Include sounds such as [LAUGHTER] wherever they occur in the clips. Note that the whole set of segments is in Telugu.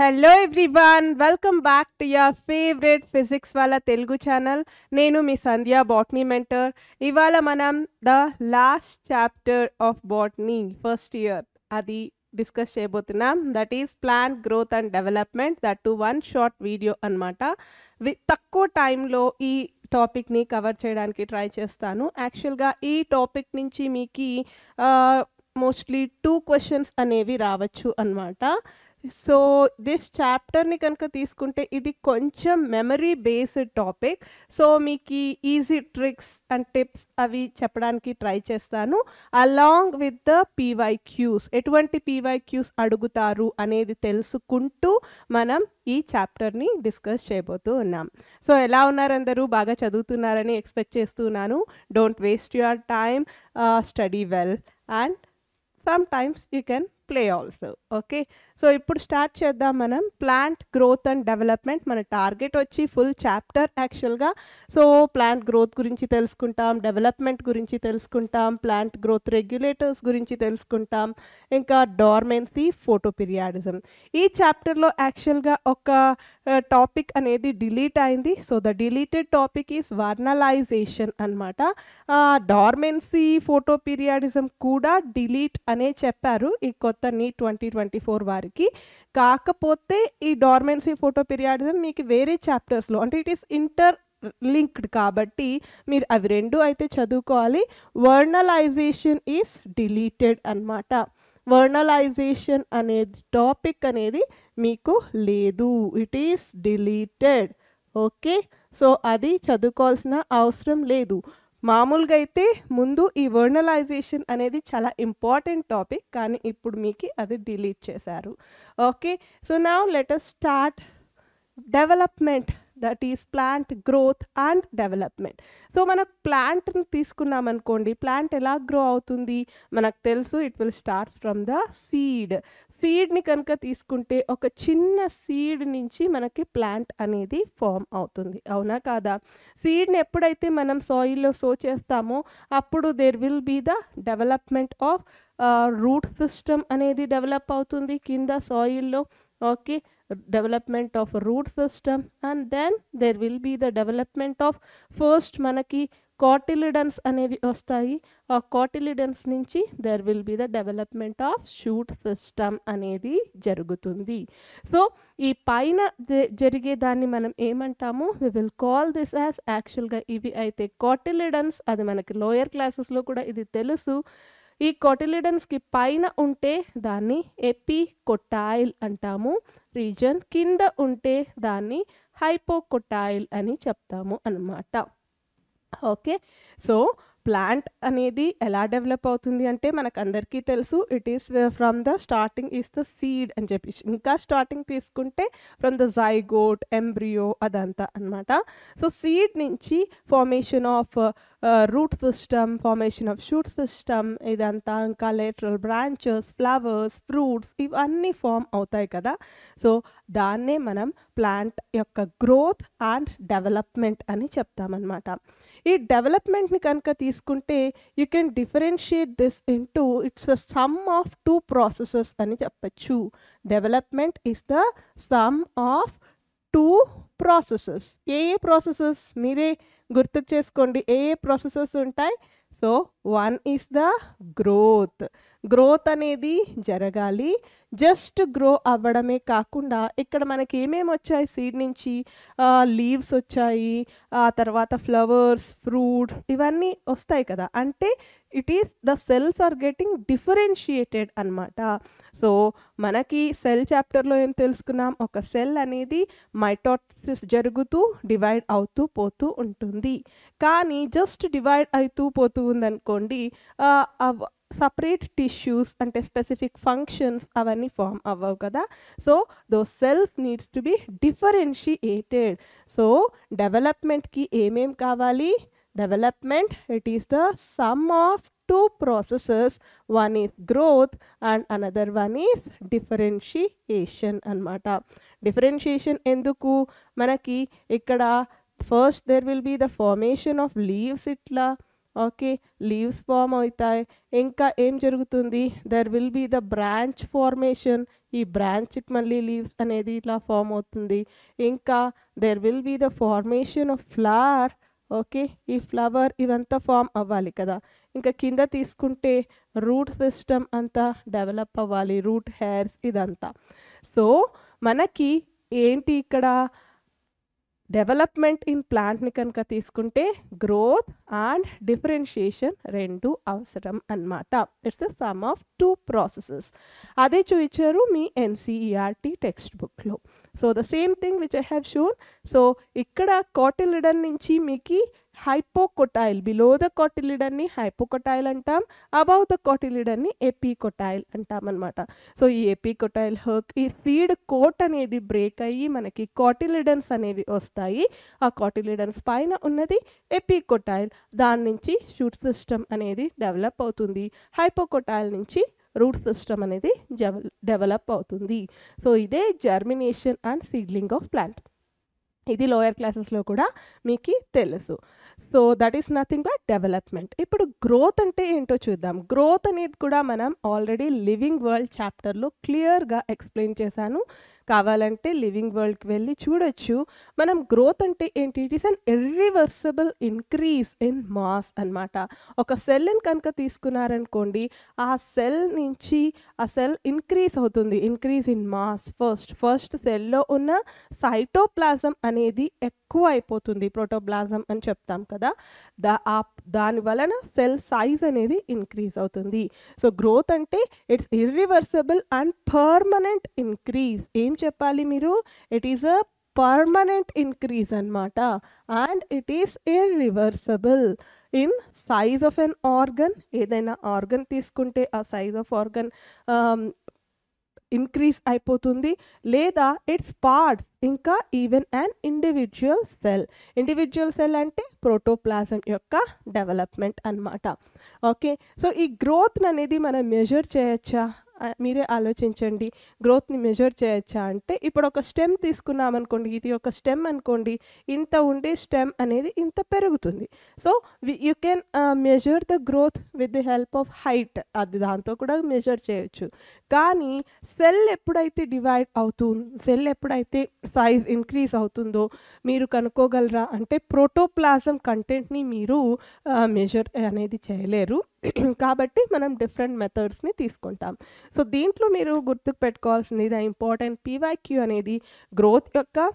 Hello everyone welcome back to your favourite physics వాళ్ళ తెలుగు ఛానల్ నేను మీ సంధ్య బాట్నీ మెంటర్ ఇవాళ మనం the last chapter of botany first year అది డిస్కస్ చేయబోతున్నాం that is plant growth and development that too one short video అనమాట వి తక్కువ టైంలో ఈ టాపిక్ని కవర్ చేయడానికి ట్రై చేస్తాను యాక్చువల్గా ఈ టాపిక్ నుంచి మీకు మోస్ట్లీ టూ క్వశ్చన్స్ అనేవి రావచ్చు అనమాట సో దిస్ చాప్టర్ని కనుక తీసుకుంటే ఇది కొంచెం మెమరీ బేస్డ్ టాపిక్ సో మీకు ఈజీ ట్రిక్స్ అండ్ టిప్స్ అవి చెప్పడానికి ట్రై చేస్తాను. Along with the py cues ఎటువంటి పీవై క్యూస్ అడుగుతారు అనేది తెలుసుకుంటూ మనం ఈ చాప్టర్ని డిస్కస్ చేయబోతూ ఉన్నాం. సో ఎలా ఉన్నారందరూ బాగా చదువుతున్నారని ఎక్స్పెక్ట్ చేస్తున్నాను don't waste your time study well and sometimes you can play also okay so ఇప్పుడు స్టార్ట్ చేద్దాం మనం. ప్లాంట్ గ్రోత్ అండ్ డెవలప్మెంట్ మన టార్గెట్ వచ్చి ఫుల్ చాప్టర్ యాక్చువల్గా సో ప్లాంట్ గ్రోత్ గురించి తెలుసుకుంటాం డెవలప్మెంట్ గురించి తెలుసుకుంటాం ప్లాంట్ గ్రోత్ రెగ్యులేటర్స్ గురించి తెలుసుకుంటాం ఇంకా డార్మెన్సీ ఫోటోపిరియాడిజం ఈ చాప్టర్లో యాక్చువల్గా ఒక టాపిక్ అనేది డిలీట్ అయింది. So the deleted topic is vernalization అనమాట డార్మెన్సీ ఫోటోపీరియాడిజం కూడా డిలీట్ అనే చెప్పారు ఈ కొత్త నీ ట్వంటీ ట్వంటీ ఫోర్ వారికి. కాకపోతే ఈ డార్మెన్సీ ఫోటోపీరియాడిజం మీకు వేరే చాప్టర్స్లో అంటే ఇట్ ఈస్ ఇంటర్ లింక్డ్ కాబట్టి మీరు అవి రెండు అయితే చదువుకోవాలి. వర్నలైజేషన్ ఈస్ డిలీటెడ్ అనమాట వర్నలైజేషన్ అనేది టాపిక్ అనేది మీకు లేదు. It is deleted okay so అది చదువుకోవాల్సిన అవసరం లేదు. మామూలుగా అయితే ముందు ఈ వర్నలైజేషన్ అనేది చాలా ఇంపార్టెంట్ టాపిక్ కానీ ఇప్పుడు మీకు అది డిలీట్ చేశారు. ఓకే సో నా letter start development that is plant growth and development. So మన ప్లాంట్ని తీసుకున్నాం అనుకోండి ప్లాంట్ ఎలా గ్రో అవుతుంది? మనకు తెలుసు it will start from the seed. సీడ్ని కనుక తీసుకుంటే ఒక చిన్న సీడ్ నుంచి మనకి ప్లాంట్ అనేది ఫామ్ అవుతుంది. అవునా కాదా? సీడ్ని ఎప్పుడైతే మనం సాయిల్లో సో చేస్తామో అప్పుడు there will be the development of root system అనేది డెవలప్ అవుతుంది కింద సాయిల్లో. Okay development of root system and then there will be the development of first మనకి కాటిలిడన్స్ అనేవి వస్తాయి. ఆ కాటిలిడన్స్ నుంచి there will be the development of shoot system అనేది జరుగుతుంది. సో ఈ పైన జరిగే దాన్ని మనం ఏమంటాము? We will call this as యాక్చువల్గా ఇవి అయితే కాటిలిడన్స్ అది మనకి లోయర్ క్లాసెస్లో కూడా ఇది తెలుసు. ఈ కొటిలిడన్స్కి పైన ఉంటే దాన్ని ఎపికొటాయిల్ అంటాము. రీజన్ కింద ఉంటే దాన్ని హైపోకొటాయిల్ అని చెప్తాము అన్నమాట. ఓకే. సో ప్లాంట్ అనేది ఎలా డెవలప్ అవుతుంది అంటే మనకు అందరికీ తెలుసు it is from the starting is the seed అని చెప్పి ఇంకా స్టార్టింగ్ తీసుకుంటే ఫ్రమ్ ద జైగోట్ ఎంబ్రియో అదంతా అనమాట సో సీడ్ నుంచి formation of root system formation of shoot system ఇదంతా ఇంకా లేటరల్ బ్రాంచెస్ ఫ్లవర్స్ ఫ్రూట్స్ ఇవన్నీ ఫామ్ అవుతాయి కదా. సో దాన్నే మనం ప్లాంట్ యొక్క గ్రోత్ అండ్ డెవలప్మెంట్ అని చెప్తామన్నమాట. ఈ డెవలప్మెంట్ని కనుక తీసుకుంటే you can differentiate this into its a sum of two processes అని చెప్పచ్చు. Development is the sum of two processes ఏ ఏ ప్రాసెసెస్ మీరే గుర్తు చేసుకోండి ఏ ఏ ప్రాసెసెస్ ఉంటాయి? So one is the growth. Growth అనేది జరగాలి. జస్ట్ గ్రో అవ్వడమే కాకుండా ఇక్కడ మనకి ఏమేమి వచ్చాయి? సీడ్ నుంచి లీవ్స్ వచ్చాయి ఆ తర్వాత ఫ్లవర్స్ ఫ్రూట్స్ ఇవన్నీ వస్తాయి కదా. అంటే it is the cells are getting differentiated అనమాట సో మనకి సెల్ చాప్టర్లో ఏం తెలుసుకున్నాం? ఒక సెల్ అనేది మైటోసిస్ జరుగుతూ డివైడ్ అవుతూ పోతూ ఉంటుంది. కానీ జస్ట్ డివైడ్ అవుతూ పోతూ ఉందనుకోండి సపరేట్ టిష్యూస్ అంటే స్పెసిఫిక్ ఫంక్షన్స్ అవన్నీ ఫామ్ అవ్వవు కదా. So those cells needs to be differentiated. So డెవలప్మెంట్కి ఏమేం కావాలి? Development it is the sum of two processes. One is growth and another one is differentiation అనమాట డిఫరెన్షియేషన్ ఎందుకు? మనకి ఇక్కడ first there will be the formation of leaves ఇట్లా ఓకే లీవ్స్ ఫామ్ అవుతాయి. ఇంకా ఏం జరుగుతుంది? There will be the branch formation ఈ బ్రాంచ్కి మళ్ళీ లీవ్స్ అనేది ఇట్లా ఫామ్ అవుతుంది. ఇంకా there will be the formation of flower okay ఈ ఫ్లవర్ ఇవంతా ఫామ్ అవ్వాలి కదా. ఇంకా కింద తీసుకుంటే రూట్ సిస్టమ్ అంతా డెవలప్ అవ్వాలి రూట్ హెయిర్స్ ఇదంతా. సో మనకి ఏంటి ఇక్కడ డెవలప్మెంట్ ఇన్ ప్లాంట్ని కనుక తీసుకుంటే గ్రోత్ అండ్ డిఫరెన్షియేషన్ రెండు అవసరం అన్నమాట. It's the sum of two processes అదే చూపించారు మీ ఎన్సీఈఆర్టీ టెక్స్ట్ బుక్లో so the same thing which I have shown so ఇక్కడ కాటిలిడన్ నుంచి మీకు హైపోకొటైల్ బిలో ద కాటిలిడన్ని హైపోకొటైల్ అంటాం అబౌవ్ ద కాటిలిడన్ని ఎపికొటైల్ అంటాం అనమాట సో ఈ ఎపికొటైల్ హర్క్ ఈ సీడ్ కోట్ అనేది బ్రేక్ అయ్యి మనకి కాటిలిడన్స్ అనేవి వస్తాయి. ఆ కాటిలిడన్స్ పైన ఉన్నది ఎపికొటైల్. దాని నుంచి షూట్ సిస్టమ్ అనేది డెవలప్ అవుతుంది. హైపోకొటైల్ నుంచి రూట్ సిస్టమ్ అనేది డెవలప్ అవుతుంది. సో ఇదే germination and seedling of plant. ఇది లోయర్ క్లాసెస్లో కూడా మీకు తెలుసు. So that is nothing but development. ఇప్పుడు గ్రోత్ అంటే ఏంటో చూద్దాం. గ్రోత్ అనేది కూడా మనం ఆల్రెడీ లివింగ్ వరల్డ్ చాప్టర్లో క్లియర్గా ఎక్స్ప్లెయిన్ చేశాను. కావాలంటే లివింగ్ వరల్డ్కి వెళ్ళి చూడొచ్చు. మనం గ్రోత్ అంటే ఏంటి? It is an irreversible increase in mass అనమాట ఒక సెల్ని కనుక తీసుకున్నారనుకోండి ఆ సెల్ నుంచి ఆ సెల్ ఇంక్రీజ్ అవుతుంది. Increase in mass first. First సెల్లో ఉన్న సైటోప్లాజం అనేది ఎక్కువ అయిపోతుంది. ప్రోటోప్లాజం అని చెప్తాం కదా. దా దాని వలన సెల్ సైజ్ అనేది ఇంక్రీజ్ అవుతుంది. సో గ్రోత్ అంటే it's irreversible and permanent increase ఏం చెప్పాలి మీరు? It is a permanent increase అనమాట and it is irreversible in size of an organ ఏదైనా ఆర్గన్ తీసుకుంటే ఆ సైజ్ ఆఫ్ ఆర్గన్ ఇంక్రీజ్ అయిపోతుంది. లేదా ఇట్స్ పార్ట్స్ ఇంకా even and individual cell individual cell అంటే ప్రోటోప్లాజం యొక్క డెవలప్మెంట్ అనమాట ఓకే సో ఈ గ్రోత్ అనేది మనం మెజర్ చేయొచ్చా? మీరే ఆలోచించండి. గ్రోత్ని మెజర్ చేయొచ్చా అంటే ఇప్పుడు ఒక స్టెమ్ తీసుకున్నాం అనుకోండి ఇది ఒక స్టెమ్ అనుకోండి ఇంత ఉండే స్టెమ్ అనేది ఇంత పెరుగుతుంది. So you can measure the growth with the help of height అది దాంతో కూడా మెజర్ చేయొచ్చు. కానీ సెల్ ఎప్పుడైతే డివైడ్ అవుతుంది సెల్ ఎప్పుడైతే సైజ్ ఇంక్రీజ్ అవుతుందో మీరు కనుక్కోగలరా? అంటే ప్రోటోప్లాజం కంటెంట్ని మీరు మెజర్ అనేది చేయలేరు. కాబట్టి మనం డిఫరెంట్ మెథడ్స్ని తీసుకుంటాం. సో దీంట్లో మీరు గుర్తుకు పెట్టుకోవాల్సింది ద ఇంపార్టెంట్ పీవైక్యూ అనేది గ్రోత్ యొక్క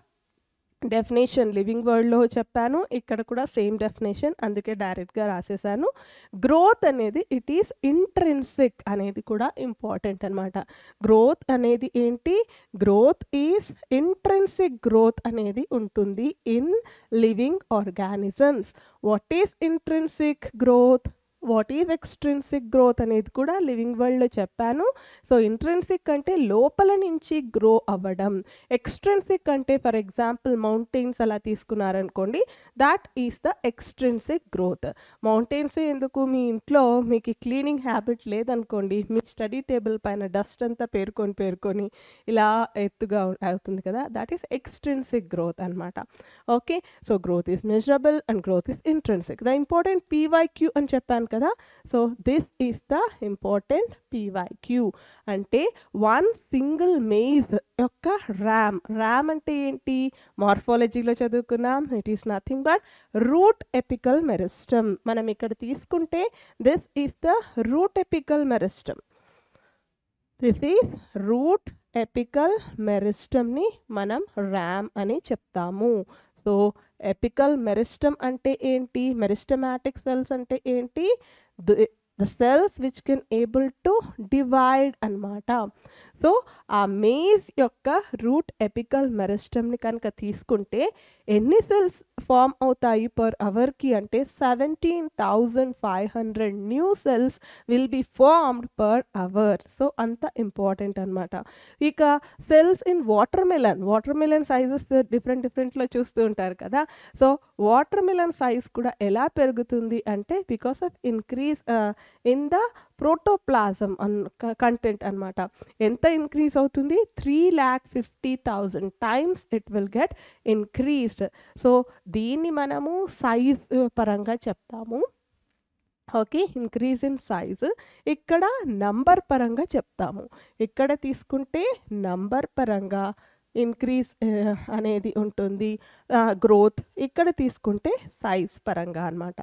డెఫినేషన్ లివింగ్ వరల్డ్లో చెప్పాను ఇక్కడ కూడా సేమ్ డెఫినేషన్ అందుకే డైరెక్ట్గా రాసేసాను. గ్రోత్ అనేది ఇట్ ఈస్ ఇంట్రెన్సిక్ అనేది కూడా ఇంపార్టెంట్ అనమాట గ్రోత్ అనేది ఏంటి? గ్రోత్ ఈజ్ ఇంట్రెన్సిక్ గ్రోత్ అనేది ఉంటుంది in living organisms what is intrinsic growth what is extrinsic growth అనేది కూడా లివింగ్ వరల్డ్లో చెప్పాను. సో ఇంట్రెన్సిక్ అంటే లోపల నుంచి గ్రో అవ్వడం. ఎక్స్ట్రెన్సిక్ అంటే ఫర్ ఎగ్జాంపుల్ మౌంటైన్స్ అలా తీసుకున్నారనుకోండి that is the extrinsic growth mountains ఎందుకు? మీ ఇంట్లో మీకు క్లీనింగ్ హ్యాబిట్ లేదనుకోండి మీ స్టడీ టేబుల్ పైన డస్ట్ అంతా పేర్కొని పేర్కొని ఇలా ఎత్తుగా అవుతుంది కదా? దాట్ ఈస్ ఎక్స్ట్రెన్సిక్ గ్రోత్ అనమాట okay? So growth is measurable and growth is intrinsic the important PYQ అని చెప్పాను కదా? So this is the important PYQ అంటే వన్ సింగిల్ మేజ్ యొక్క ర్యామ్ ర్యామ్ అంటే ఏంటి? మార్ఫాలజీలో చదువుకున్నాం. It is nothing but root apical meristem మనం ఇక్కడ తీసుకుంటే this is the root apical meristem this is root apical మెరిస్టమ్ని మనం ర్యామ్ అని చెప్తాము. సో ఎపికల్ మెరిస్టమ్ అంటే ఏంటి? మెరిస్టమాటిక్ సెల్స్ అంటే ఏంటి? The cells which can able to divide అనమాట సో ఆ మేజ్ యొక్క రూట్ ఎపికల్ మెరిస్టమ్ని కనుక తీసుకుంటే ఎన్ని సెల్స్ ఫామ్ అవుతాయి పర్ అవర్కి అంటే seventeen thousand five hundred new cells will be formed per hour so అంత ఇంపార్టెంట్ అనమాట ఇక cells in watermelon watermelon sizes different డిఫరెంట్లో చూస్తూ ఉంటారు కదా. సో వాటర్ మిలన్ సైజ్ కూడా ఎలా పెరుగుతుంది? అంటే because of increase in the protoplasm an content అనమాట ఎంత ఇంక్రీజ్ అవుతుంది? Three lakh fifty thousand times it will get increased so దీన్ని మనము సైజ్ పరంగా చెప్తాము. ఓకే ఇంక్రీజ్ ఇన్ సైజ్ ఇక్కడ నంబర్ పరంగా చెప్తాము. ఇక్కడ తీసుకుంటే నంబర్ పరంగా ఇంక్రీజ్ eh, అనేది ఉంటుంది. గ్రోత్ ఇక్కడ తీసుకుంటే సైజ్ పరంగా అనమాట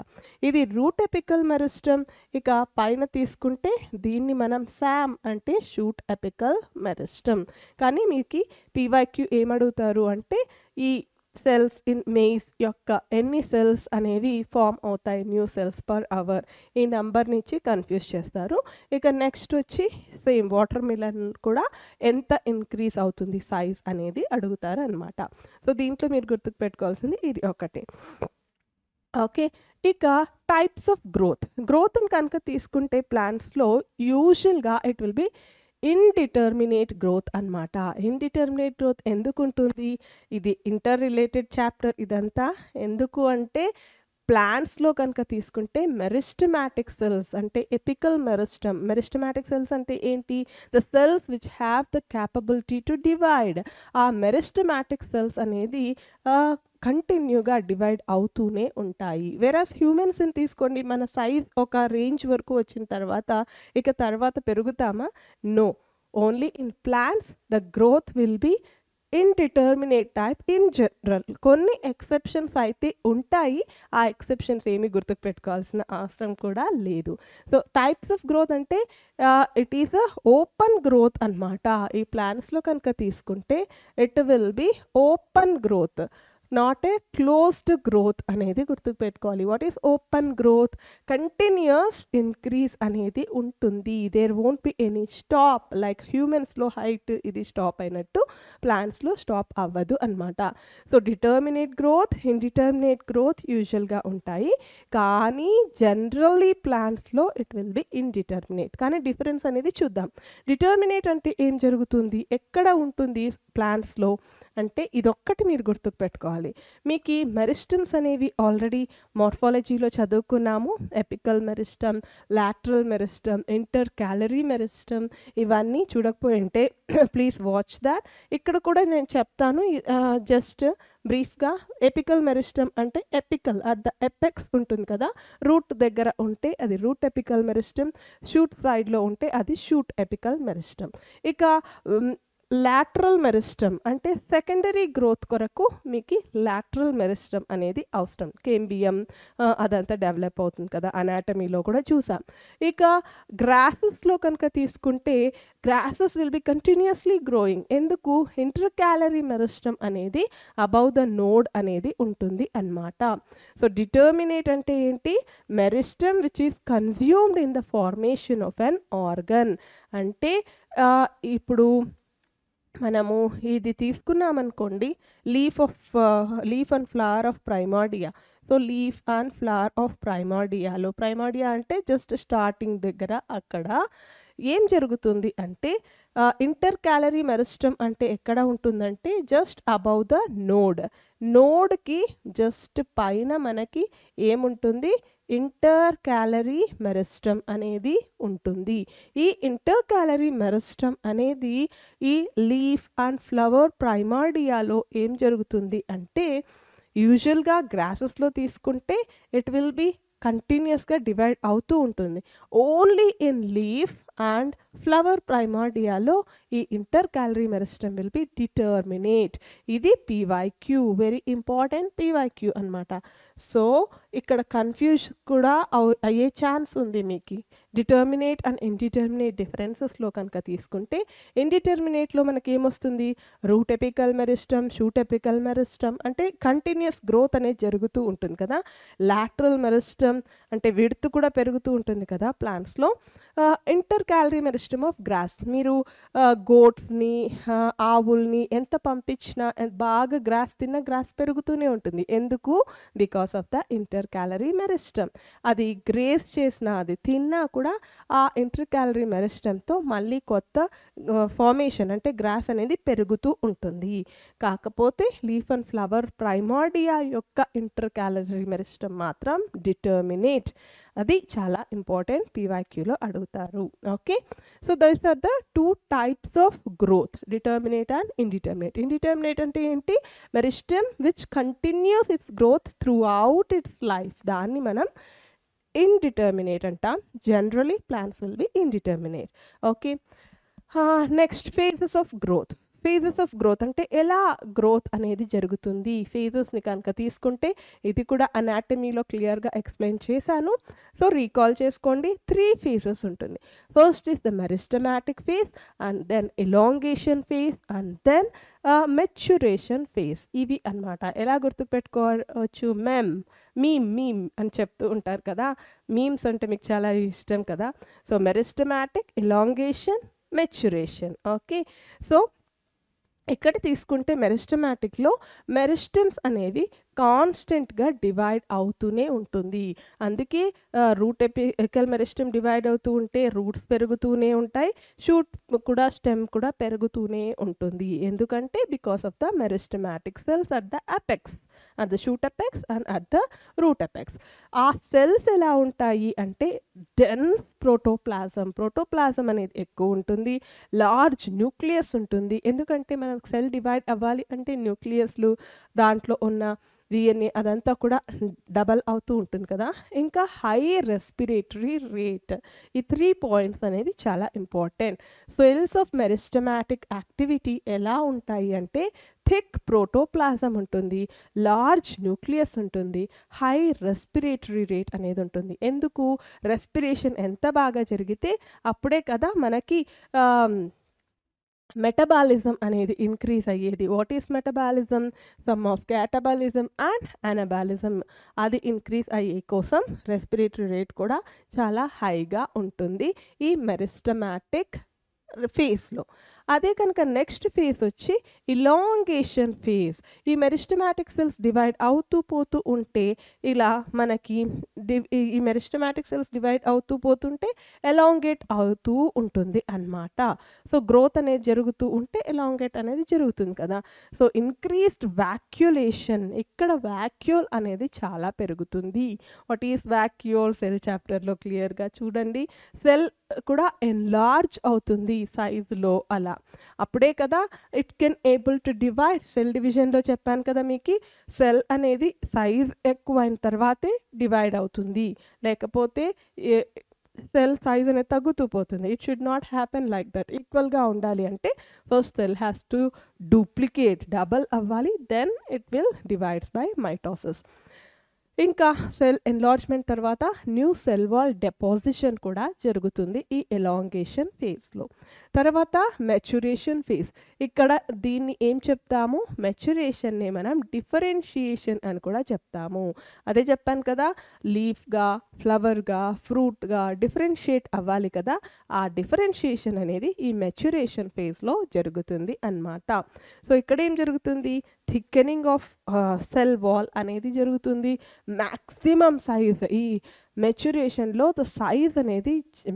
ఇది రూట్ ఎపికల్ మెరిస్టమ్ ఇక పైన తీసుకుంటే దీన్ని మనం శామ్ అంటే షూట్ ఎపికల్ మెరిస్టమ్ కానీ మీకు పీవైక్యూ ఏమడుగుతారు అంటే ఈ సెల్స్ ఇన్ మెయిస్ యొక్క ఎన్ని సెల్స్ అనేవి ఫామ్ అవుతాయి? న్యూ సెల్స్ పర్ అవర్ ఈ నెంబర్ నుంచి కన్ఫ్యూజ్ చేస్తారు. ఇక నెక్స్ట్ వచ్చి సేమ్ వాటర్ మిలన్ కూడా ఎంత ఇంక్రీజ్ అవుతుంది? సైజ్ అనేది అడుగుతారు అనమాట సో దీంట్లో మీరు గుర్తుకు పెట్టుకోవాల్సింది ఇది ఒకటి. ఓకే. ఇక టైప్స్ ఆఫ్ గ్రోత్ గ్రోత్ని కనుక తీసుకుంటే ప్లాంట్స్లో యూజువల్గా it will be indeterminate growth అనమాట ఇండిటర్మినేట్ గ్రోత్ ఎందుకు ఉంటుంది ఇది ఇంటర్ రిలేటెడ్ చాప్టర్ ఇదంతా. ఎందుకు అంటే ప్లాంట్స్లో కనుక తీసుకుంటే మెరిస్టమాటిక్ సెల్స్ అంటే ఎపికల్ మెరిస్టమ్ మెరిస్టమాటిక్ సెల్స్ అంటే ఏంటి? The cells which have the capability to divide ఆ మెరిస్టమాటిక్ సెల్స్ అనేది కంటిన్యూగా డివైడ్ అవుతూనే ఉంటాయి. వెరాస్ హ్యూమన్స్ని తీసుకోండి మన సైజ్ ఒక రేంజ్ వరకు వచ్చిన తర్వాత ఇక తర్వాత పెరుగుతామా? No only in plants the growth will be indeterminate type in general కొన్ని ఎక్సెప్షన్స్ అయితే ఉంటాయి. ఆ ఎక్సెప్షన్స్ ఏమి గుర్తుకు పెట్టుకోవాల్సిన అవసరం కూడా లేదు. సో టైప్స్ ఆఫ్ గ్రోత్ అంటే it is a open growth అనమాట ఈ ప్లాన్స్లో కనుక తీసుకుంటే it will be open growth not a closed growth అనేది గుర్తుపెట్టుకోవాలి. What is open growth continuous increase అనేది ఉంటుంది. There won't be any stop like హ్యూమన్స్లో height ఇది స్టాప్ అయినట్టు ప్లాంట్స్లో స్టాప్ అవ్వదు అనమాట so determinate growth indeterminate growth యూజువల్గా ఉంటాయి. కానీ జనరల్లీ ప్లాంట్స్లో ఇట్ విల్ బి ఇండిటర్మినేట్ కానీ డిఫరెన్స్ అనేది చూద్దాం. డిటర్మినేట్ అంటే ఏం జరుగుతుంది? ఎక్కడ ఉంటుంది ప్లాంట్స్లో అంటే ఇదొక్కటి మీరు గుర్తుకు పెట్టుకోవాలి. మీకు ఈ మెరిస్టమ్స్ అనేవి ఆల్రెడీ మార్ఫాలజీలో చదువుకున్నాము. Apical meristem lateral meristem intercalary meristem ఇవన్నీ చూడకపోయింటే [CLEARS THROAT] ప్లీజ్ వాచ్ దాట్. ఇక్కడ కూడా నేను చెప్తాను జస్ట్ బ్రీఫ్గా ఎపికల్ మెరిస్టమ్ అంటే ఎపికల్ అట్ ద ఎపెక్స్ ఉంటుంది కదా రూట్ దగ్గర ఉంటే అది రూట్ ఎపికల్ మెరిస్టమ్ షూట్ సైడ్లో ఉంటే అది షూట్ ఎపికల్ మెరిస్టమ్. ఇక లాటరల్ మెరిస్టమ్ అంటే సెకండరీ గ్రోత్ కొరకు మీకు లాటరల్ మెరిస్టమ్ అనేది అవసరం. కేంబియం అదంతా డెవలప్ అవుతుంది కదా అనాటమీలో కూడా చూసాం. ఇక గ్రాసెస్లో కనుక తీసుకుంటే grasses will be continuously growing ఎందుకు? ఇంటర్ క్యాలరీ మెరిస్టమ్ అనేది అబౌవ్ ద నోడ్ అనేది ఉంటుంది అన్నమాట. సో డిటర్మినేట్ అంటే ఏంటి? Meristem which is consumed in the formation of an organ అంటే ఇప్పుడు మనము ఇది తీసుకున్నామనుకోండి leaf of leaf and flower of primordia so leaf and flower of ప్రైమాడియాలో primordia అంటే జస్ట్ స్టార్టింగ్ దగ్గర అక్కడ ఏం జరుగుతుంది అంటే ఇంటర్ క్యాలరీ మెరిస్టమ్ అంటే ఎక్కడ ఉంటుందంటే జస్ట్ అబౌవ్ ద నోడ్ నోడ్కి జస్ట్ పైన మనకి ఏముంటుంది? ఇంటర్ క్యాలరీ మెరిస్టమ్ అనేది ఉంటుంది. ఈ ఇంటర్ క్యాలరీ మెరిస్టమ్ అనేది ఈ లీఫ్ అండ్ ఫ్లవర్ ప్రైమార్డియాలో ఏం జరుగుతుంది అంటే యూజువల్గా గ్రాసెస్లో తీసుకుంటే ఇట్ విల్ బి కంటిన్యూస్గా డివైడ్ అవుతూ ఉంటుంది. Only in leaf and flower ప్రైమార్డియాలో ఈ intercalary meristem will be determinate ఇది పీవైక్యూ వెరీ ఇంపార్టెంట్ పీవైక్యూ అనమాట సో ఇక్కడ కన్ఫ్యూజ్ కూడా అయ్యే ఛాన్స్ ఉంది మీకు. డిటర్మినేట్ అండ్ ఇండిటర్మినేట్ డిఫరెన్సెస్లో కనుక తీసుకుంటే ఇండిటర్మినేట్లో మనకి ఏమొస్తుంది? Root apical meristem shoot apical meristem అంటే కంటిన్యూస్ గ్రోత్ అనేది జరుగుతూ ఉంటుంది కదా? లాటరల్ మెరిస్టమ్ అంటే విడుతు కూడా పెరుగుతూ ఉంటుంది కదా ప్లాంట్స్లో intercalary meristem of grass మీరు గోట్స్ని ఆవుల్ని ఎంత పంపించినా బాగా గ్రాస్ తిన్న గ్రాస్ పెరుగుతూనే ఉంటుంది. ఎందుకు? Because of the intercalary meristem అది గ్రేస్ చేసినా అది తిన్నా కూడా ఆ ఇంటర్ క్యాలరీ మెరిస్టమ్తో మళ్ళీ కొత్త ఫార్మేషన్ అంటే గ్రాస్ అనేది పెరుగుతూ ఉంటుంది. కాకపోతే లీఫ్ అండ్ ఫ్లవర్ ప్రైమార్డియా యొక్క ఇంటర్ క్యాలరీ మెరిస్టమ్ మాత్రం డిటర్మినేట్ అది చాలా ఇంపార్టెంట్ పీవైక్యూలో అడుగుతారు. Okay? So these are the two types of growth determinate and indeterminate indeterminate అంటే ఏంటి? Meristem which continues its growth throughout its life దాన్ని మనం ఇన్డిటర్మినేట్ అంట. Generally plants will be indeterminate okay next phases of growth phases of growth అంటే ఎలా గ్రోత్ అనేది జరుగుతుంది? ఫేజెస్ని కనుక తీసుకుంటే ఇది కూడా అనాటమీలో క్లియర్గా ఎక్స్ప్లెయిన్ చేశాను. సో రీకాల్ చేసుకోండి. త్రీ ఫేజెస్ ఉంటుంది. First is the meristematic phase and then elongation phase and then maturation phase ఇవి అన్నమాట. ఎలా గుర్తుపెట్టుకోవచ్చు? మెమ్ మీమ్ మీమ్ అని చెప్తూ ఉంటారు కదా. మీమ్స్ అంటే మీకు చాలా ఇష్టం కదా. So meristematic elongation maturation. Okay. So ఇక్కడ తీసుకుంటే మెరిస్టమాటిక్లో మెరిస్టమ్స్ అనేవి కాన్స్టెంట్గా డివైడ్ అవుతూనే ఉంటుంది. అందుకే రూట్ ఎపికల్ మెరిస్టమ్ డివైడ్ అవుతూ ఉంటే రూట్స్ పెరుగుతూనే ఉంటాయి. షూట్ కూడా స్టెమ్ కూడా పెరుగుతూనే ఉంటుంది. ఎందుకంటే because of the meristematic cells at the apex. At the shoot apex and at the root apex ఆ సెల్స్ ఎలా ఉంటాయి అంటే డెన్స్ ప్రోటోప్లాజం ప్రోటోప్లాజం అనేది ఎక్కువ ఉంటుంది. లార్జ్ న్యూక్లియస్ ఉంటుంది. ఎందుకంటే మనం సెల్ డివైడ్ అవ్వాలి అంటే న్యూక్లియస్లు దాంట్లో ఉన్న డిఎన్ఏ అదంతా కూడా డబల్ అవుతూ ఉంటుంది కదా. ఇంకా హై రెస్పిరేటరీ రేట్ ఈ త్రీ పాయింట్స్ అనేవి చాలా important cells of meristematic activity ఎలా ఉంటాయి అంటే థిక్ ప్రోటోప్లాజం ఉంటుంది లార్జ్ న్యూక్లియస్ ఉంటుంది హై రెస్పిరేటరీ రేట్ అనేది ఉంటుంది. ఎందుకు? రెస్పిరేషన్ ఎంత బాగా జరిగితే అప్పుడే కదా మనకి మెటబాలిజం అనేది ఇంక్రీజ్ అయ్యేది. What is metabolism sum of catabolism and anabolism అది ఇంక్రీజ్ అయ్యే కోసం రెస్పిరేటరీ రేట్ కూడా చాలా హైగా ఉంటుంది ఈ మెరిస్టమాటిక్ ఫేస్లో అదే కనుక నెక్స్ట్ ఫేజ్ వచ్చి ఇలాంగేషన్ ఫేజ్ ఈ మెరిస్టమాటిక్ సెల్స్ డివైడ్ అవుతూ పోతూ ఉంటే ఇలా మనకి ఈ మెరిస్టమాటిక్ సెల్స్ డివైడ్ అవుతూ పోతుంటే ఎలాంగేట్ అవుతూ ఉంటుంది అన్నమాట. సో గ్రోత్ అనేది జరుగుతూ ఉంటే ఎలాంగేట్ అనేది జరుగుతుంది కదా. సో ఇంక్రీస్డ్ వ్యాక్యులేషన్ ఇక్కడ వ్యాక్యూల్ అనేది చాలా పెరుగుతుంది. వాట్ ఈస్ వ్యాక్యూల్ సెల్ చాప్టర్లో క్లియర్గా చూడండి. సెల్ కూడా ఎన్లార్జ్ అవుతుంది సైజులో అలా. అప్పుడే కదా it can able to divide cell డివిజన్లో చెప్పాను కదా మీకు సెల్ అనేది సైజ్ ఎక్కువ అయిన తర్వాతే డివైడ్ అవుతుంది. లేకపోతే సెల్ సైజ్ అనేది తగ్గుతూ పోతుంది. It should not happen like that ఈక్వల్గా ఉండాలి అంటే first cell has to duplicate double అవ్వాలి. Then it will divides by mitosis ఇంకా సెల్ ఎన్లార్జ్మెంట్ తర్వాత న్యూ సెల్ వాల్ డెపాజిషన్ కూడా జరుగుతుంది ఈ ఎలాంగేషన్ ఫేజ్లో తర్వాత మెచ్యురేషన్ ఫేజ్ ఇక్కడ దీన్ని ఏం చెప్తాము? మెచ్యురేషన్ని మనం డిఫరెన్షియేషన్ అని కూడా చెప్తాము. అదే చెప్పాను కదా లీఫ్గా ఫ్లవర్గా ఫ్రూట్గా డిఫరెన్షియేట్ అవ్వాలి కదా ఆ డిఫరెన్షియేషన్ అనేది ఈ మెచ్యురేషన్ ఫేజ్లో జరుగుతుంది అన్నమాట. సో ఇక్కడ ఏం జరుగుతుంది? థిక్కెనింగ్ ఆఫ్ సెల్ వాల్ అనేది జరుగుతుంది. మ్యాక్సిమం సైజ్ ఈ మెచ్యురేషన్లో ద సైజ్ అనేది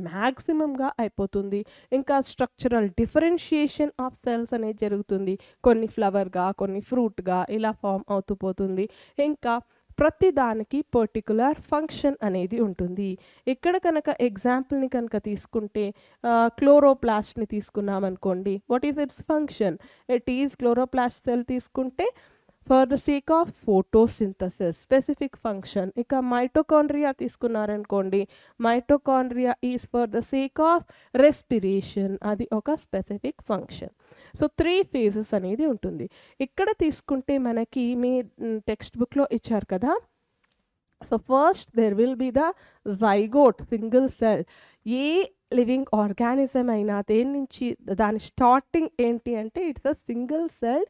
మ్యాక్సిమంగా అయిపోతుంది. ఇంకా స్ట్రక్చరల్ డిఫరెన్షియేషన్ ఆఫ్ సెల్స్ అనేది జరుగుతుంది. కొన్ని ఫ్లవర్గా కొన్ని ఫ్రూట్గా ఇలా ఫామ్ అవుతూ పోతుంది. ఇంకా ప్రతి దానికి పర్టికులర్ ఫంక్షన్ అనేది ఉంటుంది. ఇక్కడ కనుక ఎగ్జాంపుల్ని కనుక తీసుకుంటే క్లోరోప్లాస్ట్ని తీసుకున్నాం అనుకోండి. What is its function it is chloroplast cell తీసుకుంటే for the sake of photosynthesis specific function ఇక mitochondria తీసుకున్నారనుకోండి. Mitochondria is for the sake of respiration అది ఒక specific function so three phases అనేది ఉంటుంది. ఇక్కడ తీసుకుంటే మనకి మీ టెక్స్ట్ బుక్లో ఇచ్చారు కదా? So first there will be the zygote single cell a living organism అయినా దేని నుంచి దాని స్టార్టింగ్ ఏంటి అంటే it's a single cell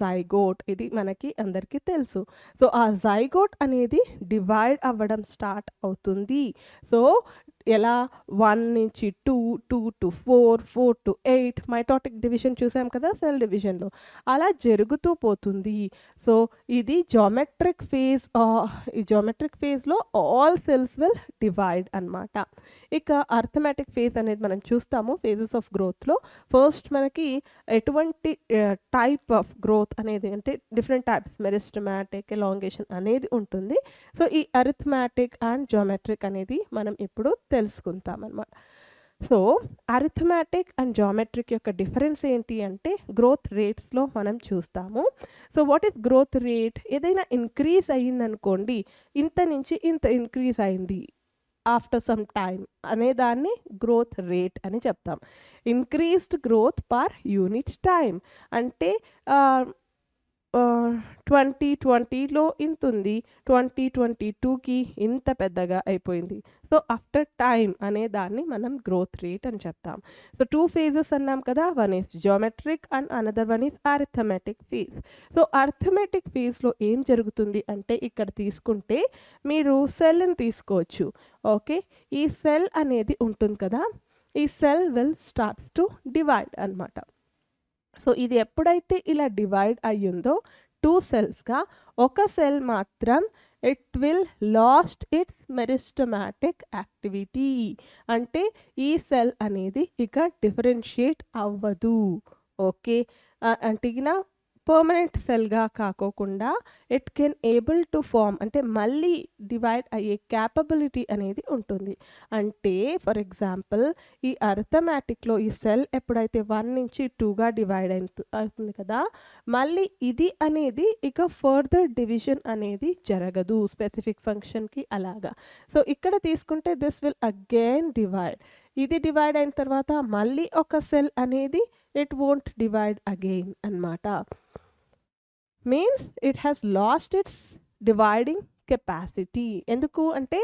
zygote ఇది మనకి అందరికీ తెలుసు. సో ఆ జైగోట్ అనేది డివైడ్ అవ్వడం స్టార్ట్ అవుతుంది. సో ఎలా వన్ నుంచి two two to four four to eight mitotic division చూసాం కదా సెల్ డివిజన్లో అలా జరుగుతూ పోతుంది. సో ఇది జామెట్రిక్ ఫేజ్ ఈ జామెట్రిక్ ఫేజ్లో ఆల్ సెల్స్ విల్ డివైడ్ అనమాట ఇక అర్థమెటిక్ ఫేజ్ అనేది మనం చూస్తాము ఫేజెస్ ఆఫ్ గ్రోత్లో ఫస్ట్ మనకి ఎటువంటి టైప్ ఆఫ్ గ్రోత్ అనేది అంటే డిఫరెంట్ టైప్స్ మెరిస్టమాటిక్ ఎలాంగేషన్ అనేది ఉంటుంది. సో ఈ అరిథమాటిక్ అండ్ జామెట్రిక్ అనేది మనం ఇప్పుడు తెలుసుకుంటాం అనమాట సో అరిథమాటిక్ అండ్ జామెట్రిక్ యొక్క డిఫరెన్స్ ఏంటి అంటే గ్రోత్ రేట్స్లో మనం చూస్తాము. So what is growth rate ఏదైనా ఇంక్రీజ్ అయ్యిందనుకోండి ఇంత నుంచి ఇంత ఇంక్రీజ్ అయింది ఆఫ్టర్ సమ్ టైమ్ అనే దాన్ని గ్రోత్ రేట్ అని చెప్తాం. Increased growth per unit time అంటే ట్వంటీ ట్వంటీలో ఇంత ఉంది ట్వంటీ ట్వంటీ టూకి ఇంత పెద్దగా అయిపోయింది. సో ఆఫ్టర్ టైం అనే దాన్ని మనం గ్రోత్ రేట్ అని చెప్తాం. సో టూ ఫేజెస్ అన్నాం కదా one is geometric and another one is arithmetic phase. So arithmetic ఫీజ్లో ఏం జరుగుతుంది అంటే ఇక్కడ తీసుకుంటే మీరు సెల్ని తీసుకోవచ్చు. ఓకే? ఈ సెల్ అనేది ఉంటుంది కదా ఈ cell will starts to divide అనమాట సో ఇది ఎప్పుడైతే ఇలా డివైడ్ అయ్యిందో టూ సెల్స్గా ఒక సెల్ మాత్రం it will lost its meristematic activity అంటే ఈ సెల్ అనేది ఇక డిఫరెన్షియేట్ అవ్వదు. ఓకే? అంటే పర్మనెంట్ సెల్గా కాకోకుండా it can able to form అంటే మళ్ళీ డివైడ్ అయ్యే క్యాపబిలిటీ అనేది ఉంటుంది. అంటే ఫర్ ఎగ్జాంపుల్ ఈ అర్థమాటిక్లో ఈ సెల్ ఎప్పుడైతే వన్ నుంచి టూగా డివైడ్ అవుతుంది కదా మళ్ళీ ఇది అనేది ఇక ఫర్దర్ డివిజన్ అనేది జరగదు స్పెసిఫిక్ ఫంక్షన్కి అలాగా. సో ఇక్కడ తీసుకుంటే దిస్ విల్ అగైన్ డివైడ్ ఇది డివైడ్ అయిన తర్వాత మళ్ళీ ఒక సెల్ అనేది ఇట్ వోంట్ డివైడ్ అగైన్ అనమాట means it has lost its dividing capacity ఎందుకు అంటే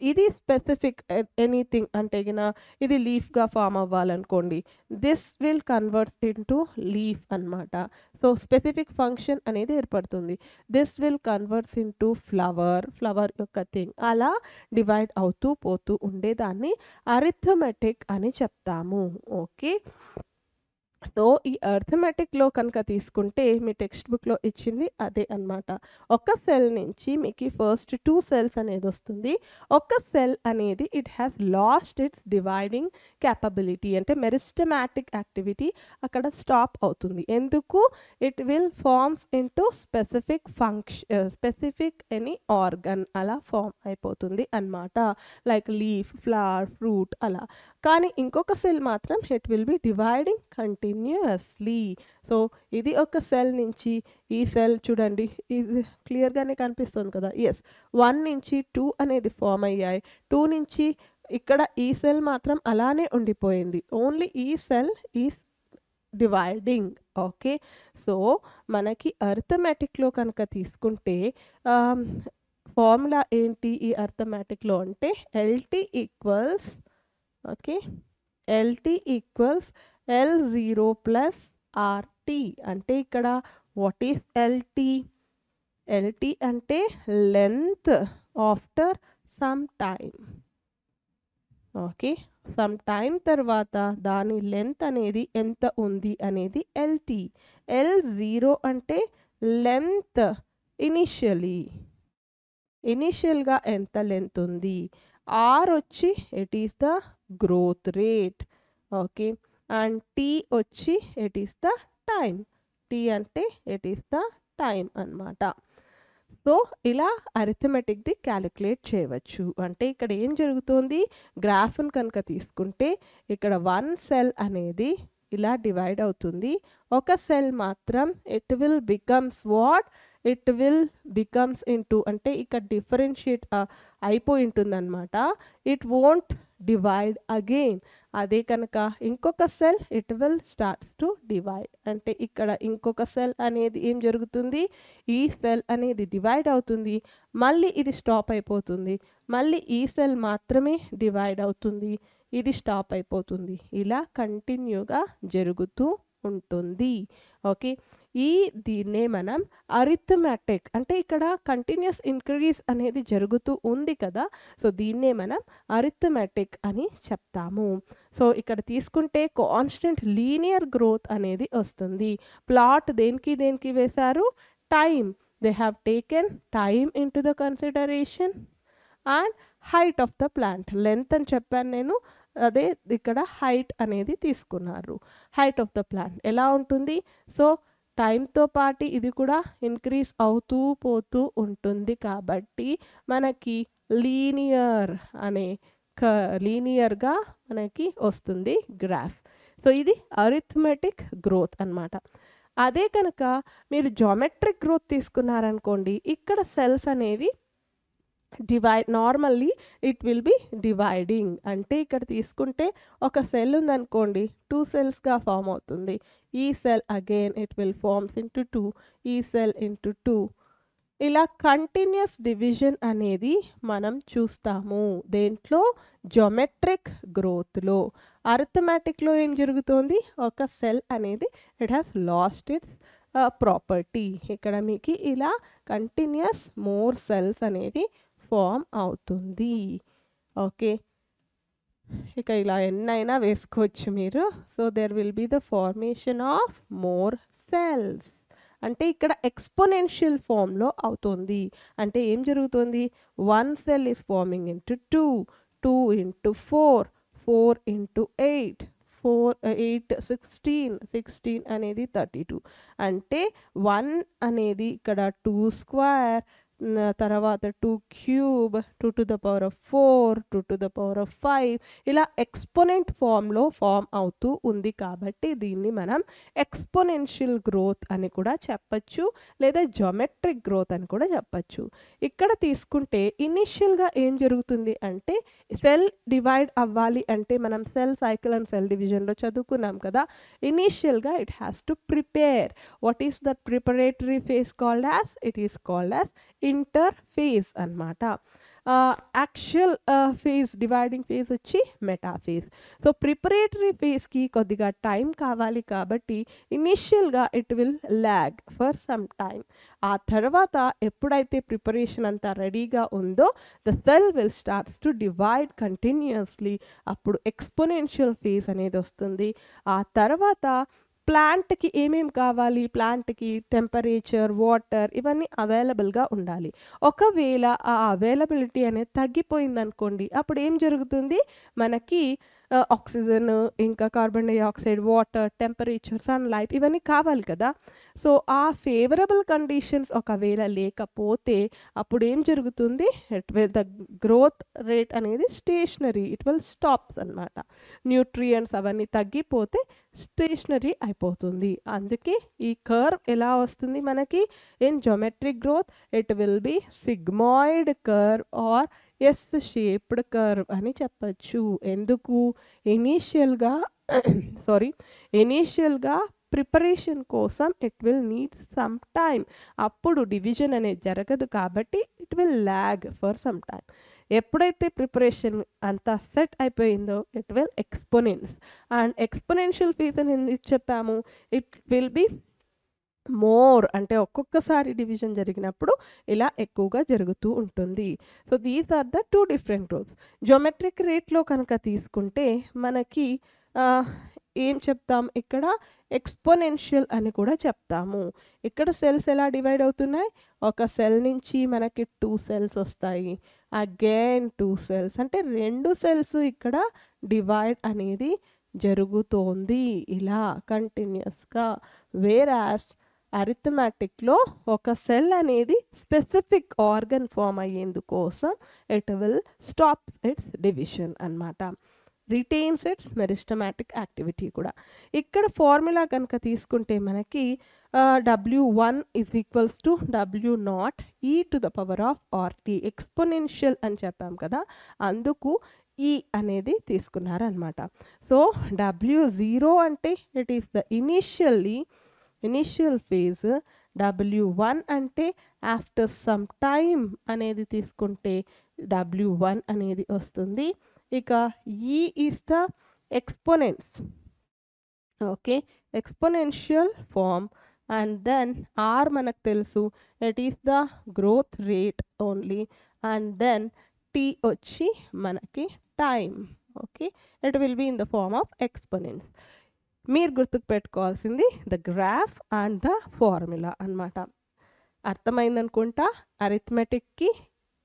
ఇది స్పెసిఫిక్ ఎనీథింగ్ uh, అంటే గిన ఇది లీఫ్గా form అవ్వాలనుకోండి this will convert into leaf అనమాట సో స్పెసిఫిక్ ఫంక్షన్ అనేది ఏర్పడుతుంది. This will converts into flower flower యొక్క థింగ్ అలా డివైడ్ అవుతూ పోతూ ఉండేదాన్ని అరిథమెటిక్ అని చెప్తాము. ఓకే సో ఈ అర్థమెటిక్లో కనుక తీసుకుంటే మీ టెక్స్ట్ బుక్లో ఇచ్చింది అదే అనమాట ఒక సెల్ నుంచి మీకు ఫస్ట్ టూ సెల్స్ అనేది వస్తుంది. ఒక సెల్ అనేది it has lost its dividing capability అంటే మెరిస్టమాటిక్ యాక్టివిటీ అక్కడ స్టాప్ అవుతుంది. ఎందుకు? It will forms into specific function specific any organ అలా ఫామ్ అయిపోతుంది అనమాట లైక్ లీఫ్ ఫ్లవర్ ఫ్రూట్ అలా. కానీ ఇంకొక సెల్ మాత్రం it will be dividing continuously so ఇది ఒక సెల్ నుంచి ఈ సెల్ చూడండి ఇది క్లియర్గానే కనిపిస్తుంది కదా. ఎస్ వన్ నుంచి టూ అనేది ఫామ్ అయ్యాయి. టూ నుంచి ఇక్కడ ఈ సెల్ మాత్రం అలానే ఉండిపోయింది. ఓన్లీ ఈ సెల్ ఈ డివైడింగ్ ఓకే? సో మనకి అర్థమెటిక్లో కనుక తీసుకుంటే ఫార్ములా ఏంటి ఈ అర్థమెటిక్లో అంటే LT equals okay. LT equals L zero plus RT అంటే ఇక్కడ వాట్ ఈస్ ఎల్టీ ఎల్టీ అంటే length after some time okay. Some time తర్వాత దాని లెంత్ అనేది ఎంత ఉంది అనేది ఎల్టీ ఎల్ జీరో అంటే లెంత్ ఇనిషియలీ ఇనిషియల్గా ఎంత లెంత్ ఉంది? ఆర్ వచ్చి it is the growth rate okay and T వచ్చి it is the time T అంటే ఇట్ ఈస్ ద టైమ్ అనమాట సో ఇలా అరిథమెటిక్ది క్యాలిక్యులేట్ చేయవచ్చు. అంటే ఇక్కడ ఏం జరుగుతుంది? గ్రాఫ్ను కనుక తీసుకుంటే ఇక్కడ వన్ సెల్ అనేది ఇలా డివైడ్ అవుతుంది. ఒక సెల్ మాత్రం it will becomes what it will becomes into అంటే ఇక్కడ డిఫరెన్షియేట్ uh, అయిపోయి ఉంటుందన్నమాట. ఇట్ వోంట్ డివైడ్ అగైన్ అదే కనుక ఇంకొక cell it will starts to divide అంటే ఇక్కడ ఇంకొక సెల్ అనేది ఏం జరుగుతుంది? ఈ సెల్ అనేది డివైడ్ అవుతుంది. మళ్ళీ ఇది స్టాప్ అయిపోతుంది. మళ్ళీ ఈ సెల్ మాత్రమే డివైడ్ అవుతుంది. ఇది స్టాప్ అయిపోతుంది. ఇలా కంటిన్యూగా జరుగుతూ ఉంటుంది. ఓకే ఈ దీన్నే మనం అరిథమెటిక్ అంటే ఇక్కడ కంటిన్యూస్ ఇంక్రీజ్ అనేది జరుగుతూ ఉంది కదా. సో దీన్నే మనం అరిథమెటిక్ అని చెప్తాము. సో ఇక్కడ తీసుకుంటే కాన్స్టెంట్ లీనియర్ గ్రోత్ అనేది వస్తుంది. ప్లాట్ దేనికి దేనికి వేశారు? Time they have taken time into the consideration and height of the plant length అని చెప్పాను నేను. అదే ఇక్కడ హైట్ అనేది తీసుకున్నారు. హైట్ ఆఫ్ ద ప్లాంట్ ఎలా ఉంటుంది? సో టైంతో పాటు ఇది కూడా ఇంక్రీజ్ అవుతూ పోతూ ఉంటుంది కాబట్టి మనకి లీనియర్ అనే క లీనియర్గా మనకి వస్తుంది గ్రాఫ్. సో ఇది అరిథమెటిక్ గ్రోత్ అనమాట అదే కనుక మీరు జామెట్రిక్ గ్రోత్ తీసుకున్నారనుకోండి ఇక్కడ సెల్స్ అనేవి divide normally it will be dividing అంటే ఇక్కడ తీసుకుంటే ఒక సెల్ ఉందనుకోండి టూ సెల్స్గా ఫామ్ అవుతుంది. ఈ cell again it will forms into two ఈ సెల్ ఇంటూ టూ ఇలా కంటిన్యూస్ డివిజన్ అనేది మనం చూస్తాము. దేంట్లో? జొమెట్రిక్ గ్రోత్లో అర్థమెటిక్లో ఏం జరుగుతుంది? ఒక సెల్ అనేది it has lost its property ఇక్కడ మీకు ఇలా కంటిన్యూస్ మోర్ సెల్స్ అనేది ఫామ్ అవుతుంది. ఓకే. ఇక ఇలా ఎన్నైనా వేసుకోవచ్చు మీరు. So there will be the formation of more cells అంటే ఇక్కడ ఎక్స్పోనెన్షియల్ ఫామ్లో అవుతుంది. అంటే ఏం జరుగుతుంది? One cell is forming into two two into four four into eight four eight sixteen sixteen అనేది థర్టీ టూ అంటే వన్ అనేది ఇక్కడ టూ స్క్వేర్ తర్వాత two cube two to the power of four two to the power of five. ఇలా ఎక్స్పోనెంట్ ఫామ్లో ఫామ్ అవుతూ ఉంది కాబట్టి దీన్ని మనం ఎక్స్పోనెన్షియల్ గ్రోత్ అని కూడా చెప్పచ్చు లేదా జొమెట్రిక్ గ్రోత్ అని కూడా చెప్పచ్చు. ఇక్కడ తీసుకుంటే ఇనిషియల్గా ఏం జరుగుతుంది అంటే సెల్ డివైడ్ అవ్వాలి అంటే మనం సెల్ సైకిల్ అండ్ సెల్ డివిజన్లో చదువుకున్నాం కదా ఇనీషియల్గా it has to prepare. What is that preparatory phase called as it is called as interphase అనమాట యాక్చువల్ ఫేజ్ డివైడింగ్ ఫేజ్ వచ్చి మెటా ఫేజ్ సో ప్రిపరేటరీ ఫేజ్కి కొద్దిగా టైం కావాలి కాబట్టి ఇనిషియల్గా it will lag for some time ఆ తర్వాత ఎప్పుడైతే ప్రిపరేషన్ అంతా రెడీగా ఉందో the cell will starts to divide continuously అప్పుడు ఎక్స్పోనెన్షియల్ ఫేజ్ అనేది వస్తుంది. ఆ తర్వాత ప్లాంట్కి ఏమేమి కావాలి? ప్లాంట్కి టెంపరేచర్ వాటర్ ఇవన్నీ అవైలబుల్గా ఉండాలి. ఒకవేళ ఆ అవైలబిలిటీ అనేది తగ్గిపోయింది అనుకోండి అప్పుడు ఏం జరుగుతుంది? మనకి ఆక్సిజన్ ఇంకా carbon dioxide water temperature sunlight ఇవన్నీ కావాలి కదా. సో ఆ ఫేవరబుల్ కండిషన్స్ ఒకవేళ లేకపోతే అప్పుడు ఏం జరుగుతుంది? It will the growth rate అనేది స్టేషనరీ ఇట్ విల్ స్టాప్స్ అనమాట న్యూట్రియంట్స్ అవన్నీ తగ్గిపోతే స్టేషనరీ అయిపోతుంది. అందుకే ఈ కర్వ్ ఎలా వస్తుంది? మనకి in geometric growth it will be sigmoid curve or S shaped curve అని చెప్పచ్చు. ఎందుకు? ఇనీషియల్గా సారీ ఇనీషియల్గా ప్రిపరేషన్ కోసం it will need some time అప్పుడు డివిజన్ అనేది జరగదు కాబట్టి it will lag for some time ఎప్పుడైతే ప్రిపరేషన్ అంతా సెట్ అయిపోయిందో it will exponents and exponential phase అని ఎందుకు చెప్పాము? ఇట్ విల్ బి మోర్ అంటే ఒక్కొక్కసారి డివిజన్ జరిగినప్పుడు ఇలా ఎక్కువగా జరుగుతూ ఉంటుంది. So these are the two different rules. Geometric రేట్లో కనుక తీసుకుంటే మనకి ఏం చెప్తాం? ఇక్కడ ఎక్స్పోనెన్షియల్ అని కూడా చెప్తాము. ఇక్కడ సెల్స్ ఎలా డివైడ్ అవుతున్నాయి? ఒక సెల్ నుంచి మనకి టూ సెల్స్ వస్తాయి. Again two cells. అంటే రెండు సెల్స్ ఇక్కడ డివైడ్ అనేది జరుగుతోంది. ఇలా కంటిన్యూస్గా. వేరాస్ అరిథమెటిక్లో ఒక సెల్ అనేది specific organ form అయ్యేందుకోసం it will stop its division అనమాట రిటైన్స్ ఇట్స్ మెరిస్టమాటిక్ యాక్టివిటీ కూడా. ఇక్కడ ఫార్ములా కనుక తీసుకుంటే మనకి W one is equals to W naught e to the power of RT exponential అని చెప్పాం కదా అందుకు ఈ అనేది తీసుకున్నారనమాట సో డబ్ల్యూ జీరో అంటే it is the initially initial phase W one అంటే ఆఫ్టర్ సమ్ టైమ్ అనేది తీసుకుంటే డబ్ల్యూ వన్ అనేది వస్తుంది. ఇక e is the exponents okay exponential form and then r మనకు తెలుసు. It is the growth rate only and then t వచ్చి మనకి time okay it will be in the form of exponents మీరు గుర్తుకు పెట్టుకోవాల్సింది the graph and the formula అనమాట అర్థమైందనుకుంటా? అరిథమెటిక్కి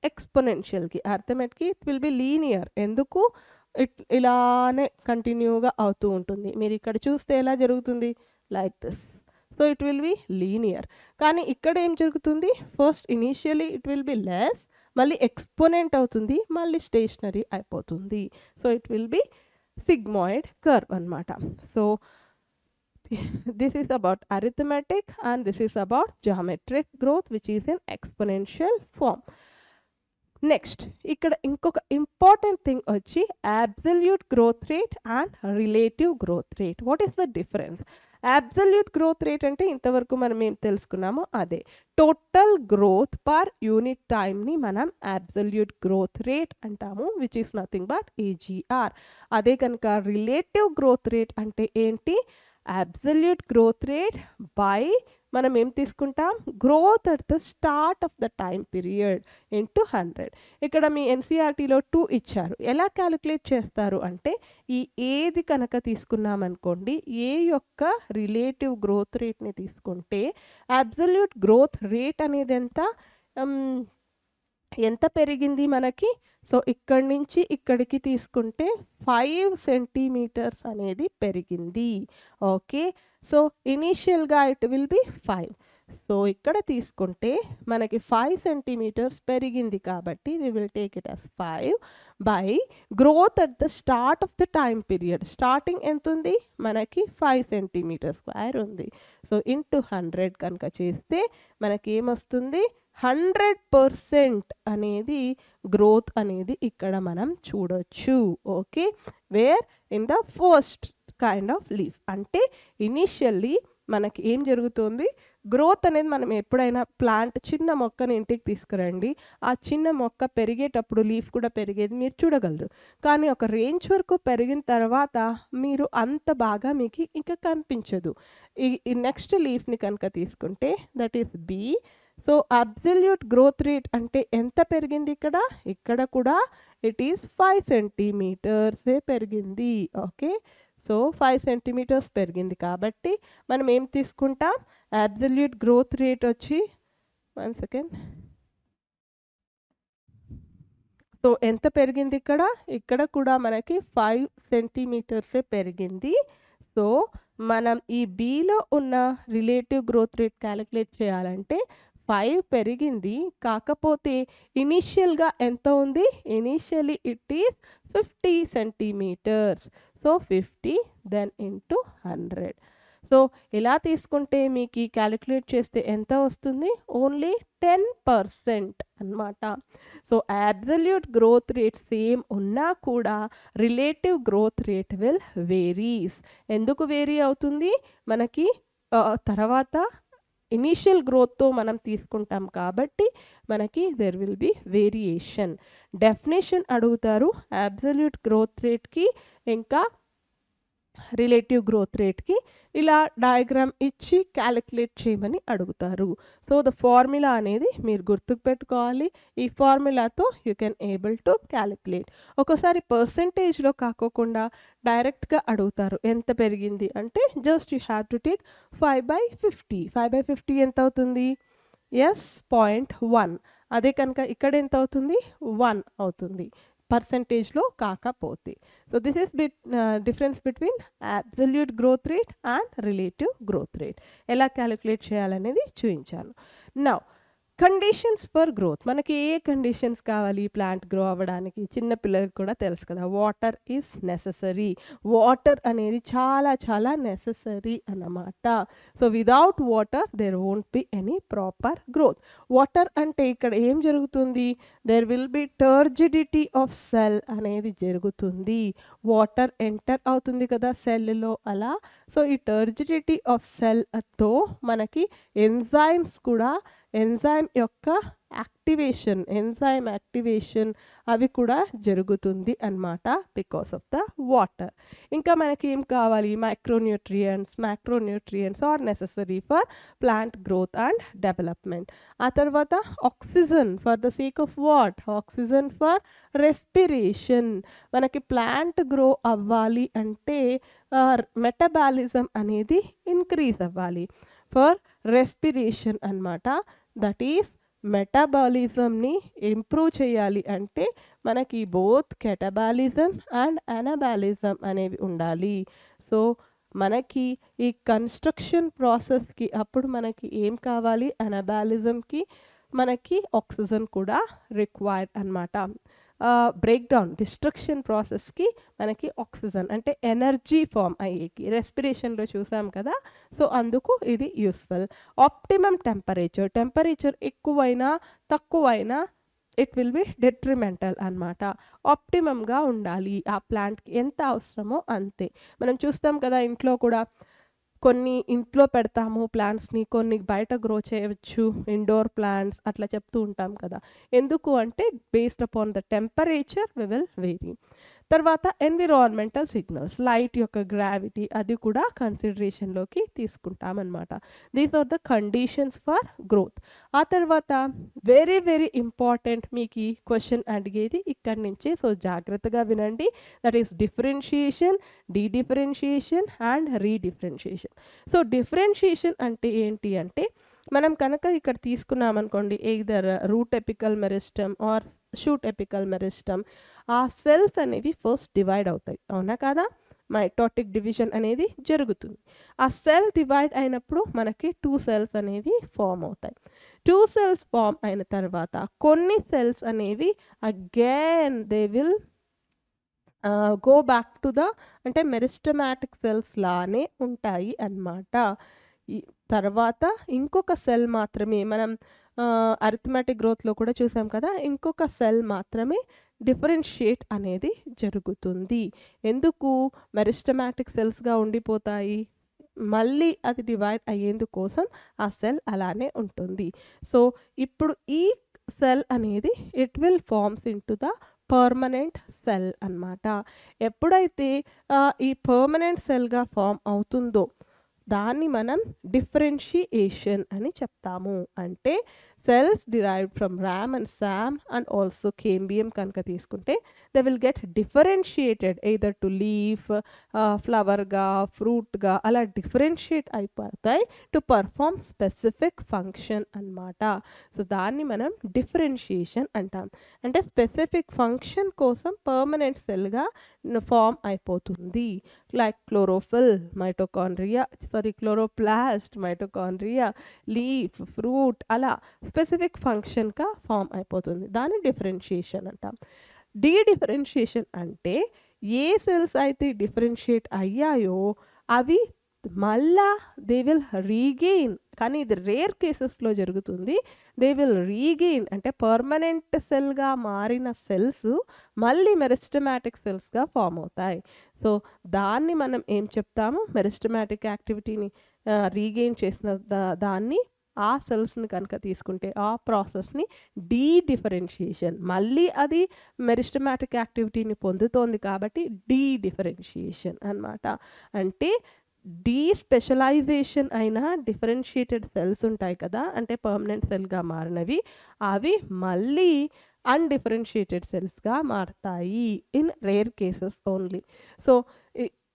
ఎక్స్పొనెన్షియల్కి. అర్థమెటిక్కి ఇట్ విల్ బి లీనియర్. ఎందుకు? ఇట్ ఇలానే కంటిన్యూగా అవుతూ ఉంటుంది. మీరు ఇక్కడ చూస్తే ఎలా జరుగుతుంది? Like this. So it will be linear. కానీ ఇక్కడ ఏం జరుగుతుంది? First initially it will be less మళ్ళీ ఎక్స్పోనెంట్ అవుతుంది మళ్ళీ స్టేషనరీ అయిపోతుంది. So it will be sigmoid curve అనమాట so this is about arithmetic and this is about geometric growth which is in exponential form next ఇక్కడ ఇంకొక ఇంపార్టెంట్ థింగ్ వచ్చి absolute growth rate and relative growth rate what is the difference Absolute growth rate అంటే ఇంతవరకు మనం ఏం తెలుసుకున్నామో అదే. టోటల్ గ్రోత్ పర్ యూనిట్ టైంని మనం అబ్జల్యూట్ గ్రోత్ రేట్ అంటాము which is nothing but AGR అదే కనుక రిలేటివ్ గ్రోత్ రేట్ అంటే ఏంటి? అబ్జల్యూట్ గ్రోత్ రేట్ బై మనం ఏం తీసుకుంటాం? Growth at the start of the time period into hundred ఇక్కడ మీ ఎన్సీఆర్టీలో టూ ఇచ్చారు. ఎలా క్యాలిక్యులేట్ చేస్తారు అంటే ఈ ఏది కనుక తీసుకున్నామనుకోండి ఏ యొక్క రిలేటివ్ గ్రోత్ రేట్ని తీసుకుంటే అబ్జల్యూట్ గ్రోత్ రేట్ అనేది ఎంత? ఎంత పెరిగింది మనకి? సో ఇక్కడి నుంచి ఇక్కడికి తీసుకుంటే ఫైవ్ సెంటీమీటర్స్ అనేది పెరిగింది. ఓకే? సో ఇనీషియల్గా it will be five. So ఇక్కడ తీసుకుంటే మనకి ఫైవ్ సెంటీమీటర్స్ పెరిగింది కాబట్టి we will take it as five by growth at the start of the time period starting ఎంత ఉంది? మనకి ఫైవ్ సెంటీమీటర్ స్క్వేర్ ఉంది. సో ఇంటూ హండ్రెడ్ కనుక చేస్తే మనకి ఏమొస్తుంది హండ్రెడ్ పర్సెంట్ అనేది గ్రోత్ అనేది ఇక్కడ మనం చూడొచ్చు. Okay? Where in the first kind of leaf. అంటే ఇనిషియల్లీ మనకి ఏం జరుగుతుంది? గ్రోత్ అనేది మనం ఎప్పుడైనా ప్లాంట్ చిన్న మొక్కని ఇంటికి తీసుకురండి. ఆ చిన్న మొక్క పెరిగేటప్పుడు లీఫ్ కూడా పెరిగేది మీరు చూడగలరు. కానీ ఒక రేంజ్ వరకు పెరిగిన తర్వాత మీరు అంత బాగా మీకు ఇంకా కనిపించదు. ఈ నెక్స్ట్ లీఫ్ని కనుక తీసుకుంటే that is B so absolute growth rate అంటే ఎంత పెరిగింది ఇక్కడ? ఇక్కడ కూడా ఇట్ ఈస్ ఫైవ్ సెంటీమీటర్సే పెరిగింది. ఓకే? సో ఫైవ్ సెంటీమీటర్స్ పెరిగింది కాబట్టి మనం ఏం తీసుకుంటాం? అబ్జల్యూట్ గ్రోత్ రేట్ వచ్చి వన్ సెకండ్. సో ఎంత పెరిగింది ఇక్కడ? ఇక్కడ కూడా మనకి ఫైవ్ సెంటీమీటర్సే పెరిగింది. సో మనం ఈ బీలో ఉన్న రిలేటివ్ గ్రోత్ రేట్ క్యాలిక్యులేట్ చేయాలంటే ఫైవ్ పెరిగింది. కాకపోతే ఇనీషియల్గా ఎంత ఉంది? Initially it is fifty centimeters. So fifty then into hundred. So ఇలా తీసుకుంటే మీకు క్యాలిక్యులేట్ చేస్తే ఎంత వస్తుంది? ఓన్లీ టెన్ పర్సెంట్ అనమాట so absolute growth rate same ఉన్నా కూడా relative growth rate will varies. ఎందుకు వేరీ అవుతుంది? మనకి తర్వాత ఇనీషియల్ గ్రోత్తో మనం తీసుకుంటాం కాబట్టి మనకి there will be variation definition అడుగుతారు అబ్సల్యూట్ గ్రోత్ రేట్కి ఇంకా రిలేటివ్ గ్రోత్ రేట్కి ఇలా డయాగ్రామ్ ఇచ్చి క్యాలిక్యులేట్ చేయమని అడుగుతారు. సో ద ఫార్ములా అనేది మీరు గుర్తుకు పెట్టుకోవాలి. ఈ ఫార్ములాతో you can able to calculate. ఒకసారి పర్సంటేజ్లో కాకోకుండా డైరెక్ట్గా అడుగుతారు ఎంత పెరిగింది? అంటే just you have to take five by fifty. Five by fifty ఎంత అవుతుంది? Yes point one. అదే కనుక ఇక్కడ ఎంత అవుతుంది? వన్ అవుతుంది. పర్సంటేజ్లో కాకపోతే. So this is bit difference between absolute growth rate and relative growth rate ఎలా క్యాలిక్యులేట్ చేయాలనేది చూపించాను నౌ కండిషన్స్ ఫర్ గ్రోత్ మనకి ఏ కండిషన్స్ కావాలి? ప్లాంట్ గ్రో అవ్వడానికి చిన్న పిల్లలకి కూడా తెలుసు కదా వాటర్ ఈజ్ నెససరీ వాటర్ అనేది చాలా చాలా నెససరీ అన్నమాట. So without water there won't be any proper growth water అంటే ఇక్కడ ఏం జరుగుతుంది? There will be turgidity of cell అనేది జరుగుతుంది. వాటర్ ఎంటర్ అవుతుంది కదా సెల్లో అలా. సో ఈ టర్జిడిటీ ఆఫ్ సెల్తో మనకి ఎంజైమ్స్ కూడా ఎంజైమ్ యొక్క యాక్టివేషన్ ఎంజైమ్ యాక్టివేషన్ అవి కూడా జరుగుతుంది అన్నమాట బికాస్ ఆఫ్ ద వాటర్ ఇంకా మనకి ఏం కావాలి? Micronutrients micronutrients are necessary for plant growth and development ఆ తర్వాత oxygen for the sake of what oxygen for respiration మనకి ప్లాంట్ గ్రో అవ్వాలి అంటే మెటబాలిజం అనేది ఇంక్రీజ్ అవ్వాలి. ఫర్ రెస్పిరేషన్ అనమాట దట్ ఈస్ మెటబాలిజంని ఇంప్రూవ్ చేయాలి అంటే మనకి బోత్ కెటబాలిజం అండ్ అనబాలిజం అనేవి ఉండాలి. సో మనకి ఈ కన్స్ట్రక్షన్ ప్రాసెస్కి అప్పుడు మనకి ఏం కావాలి? అనబాలిజంకి మనకి ఆక్సిజన్ కూడా రిక్వైర్డ్ అనమాట బ్రేక్ డౌన్ డిస్ట్రక్షన్ ప్రాసెస్కి మనకి ఆక్సిజన్ అంటే ఎనర్జీ ఫామ్ అయ్యేకి రెస్పిరేషన్లో చూసాం కదా. సో అందుకు ఇది యూస్ఫుల్ ఆప్టిమమ్ టెంపరేచర్ టెంపరేచర్ ఎక్కువైనా తక్కువైనా ఇట్ విల్ బి డెట్రిమెంటల్ అనమాట ఆప్టిమమ్గా ఉండాలి ఆ ప్లాంట్కి ఎంత అవసరమో అంతే. మనం చూస్తాం కదా ఇంట్లో కూడా కొన్ని ఇంట్లో పెడతాము ప్లాంట్స్ని కొన్ని బయట గ్రో చేయవచ్చు ఇండోర్ ప్లాంట్స్ అట్లా చెప్తూ ఉంటాం కదా. ఎందుకు అంటే based upon the temperature we will vary తర్వాత ఎన్విరాన్మెంటల్ సిగ్నల్స్ లైట్ యొక్క గ్రావిటీ అది కూడా కన్సిడరేషన్లోకి తీసుకుంటామన్నమాట. These are the conditions for growth ఆ తర్వాత వెరీ వెరీ ఇంపార్టెంట్ మీకు ఈ క్వశ్చన్ అడిగేది ఇక్కడి నుంచి. సో జాగ్రత్తగా వినండి. That is differentiation differentiation and redifferentiation so differentiation అంటే ఏంటి అంటే మనం కనుక ఇక్కడ తీసుకున్నామనుకోండి either root apical meristem or shoot apical meristem ఆ సెల్స్ అనేవి ఫస్ట్ డివైడ్ అవుతాయి. అవునా కాదా? మైటోటిక్ డివిజన్ అనేది జరుగుతుంది. ఆ సెల్ డివైడ్ అయినప్పుడు మనకి టూ సెల్స్ అనేవి ఫామ్ అవుతాయి. టూ సెల్స్ ఫామ్ అయిన తర్వాత కొన్ని సెల్స్ అనేవి again they will go back to the అంటే మెరిస్టమాటిక్ సెల్స్ లానే ఉంటాయి అన్నమాట. తర్వాత ఇంకొక సెల్ మాత్రమే మనం అరిథమెటిక్ గ్రోత్లో కూడా చూసాం కదా? ఇంకొక సెల్ మాత్రమే డిఫరెన్షియేట్ అనేది జరుగుతుంది. ఎందుకు? మెరిస్టమాటిక్ సెల్స్గా ఉండిపోతాయి. మళ్ళీ అది డివైడ్ అయ్యేందుకోసం ఆ సెల్ అలానే ఉంటుంది. సో ఇప్పుడు ఈ సెల్ అనేది it will forms into the permanent cell అన్నమాట. ఎప్పుడైతే ఈ పర్మనెంట్ సెల్గా ఫామ్ అవుతుందో దాన్ని మనం డిఫరెన్షియేషన్ అని చెప్తాము. అంటే cells derived from RAM and SAM and also cambium కనుక తీసుకుంటే they will get differentiated either to leaf ఫ్లవర్గా ఫ్రూట్గా అలా డిఫరెన్షియేట్ అయిపోతాయి టు పర్ఫామ్ స్పెసిఫిక్ ఫంక్షన్ అన్నమాట. సో దాన్ని మనం డిఫరెన్షియేషన్ అంటాం. అంటే స్పెసిఫిక్ ఫంక్షన్ కోసం పర్మనెంట్ సెల్గా ఫామ్ అయిపోతుంది. Like chlorophyll mitochondria sorry chloroplast mitochondria leaf fruit అలా స్పెసిఫిక్ ఫంక్షన్గా ఫామ్ అయిపోతుంది. దాన్ని డిఫరెన్షియేషన్ అంటాం. డీ డిఫరెన్షియేషన్ అంటే ఏ సెల్స్ అయితే డిఫరెన్షియేట్ అయ్యాయో అవి మళ్ళా దే విల్ రీగెయిన్ కానీ ఇది రేర్ కేసెస్లో జరుగుతుంది. దే విల్ రీగెయిన్ అంటే పర్మనెంట్ సెల్గా మారిన సెల్స్ మళ్ళీ మెరిస్టమాటిక్ సెల్స్గా ఫామ్ అవుతాయి. సో దాన్ని మనం ఏం చెప్తాము? మెరిస్టమాటిక్ యాక్టివిటీని రీగెయిన్ చేసిన దా దాన్ని ఆ సెల్స్ని కనుక తీసుకుంటే ఆ ప్రాసెస్ని డీ డిఫరెన్షియేషన్ మళ్ళీ అది మెరిస్టమాటిక్ యాక్టివిటీని పొందుతోంది కాబట్టి డీ డిఫరెన్షియేషన్ అనమాట అంటే డీ స్పెషలైజేషన్ అయిన డిఫరెన్షియేటెడ్ సెల్స్ ఉంటాయి కదా అంటే పర్మనెంట్ సెల్గా మారినవి అవి మళ్ళీ అన్డిఫరెన్షియేటెడ్ సెల్స్గా మారతాయి in rare cases only so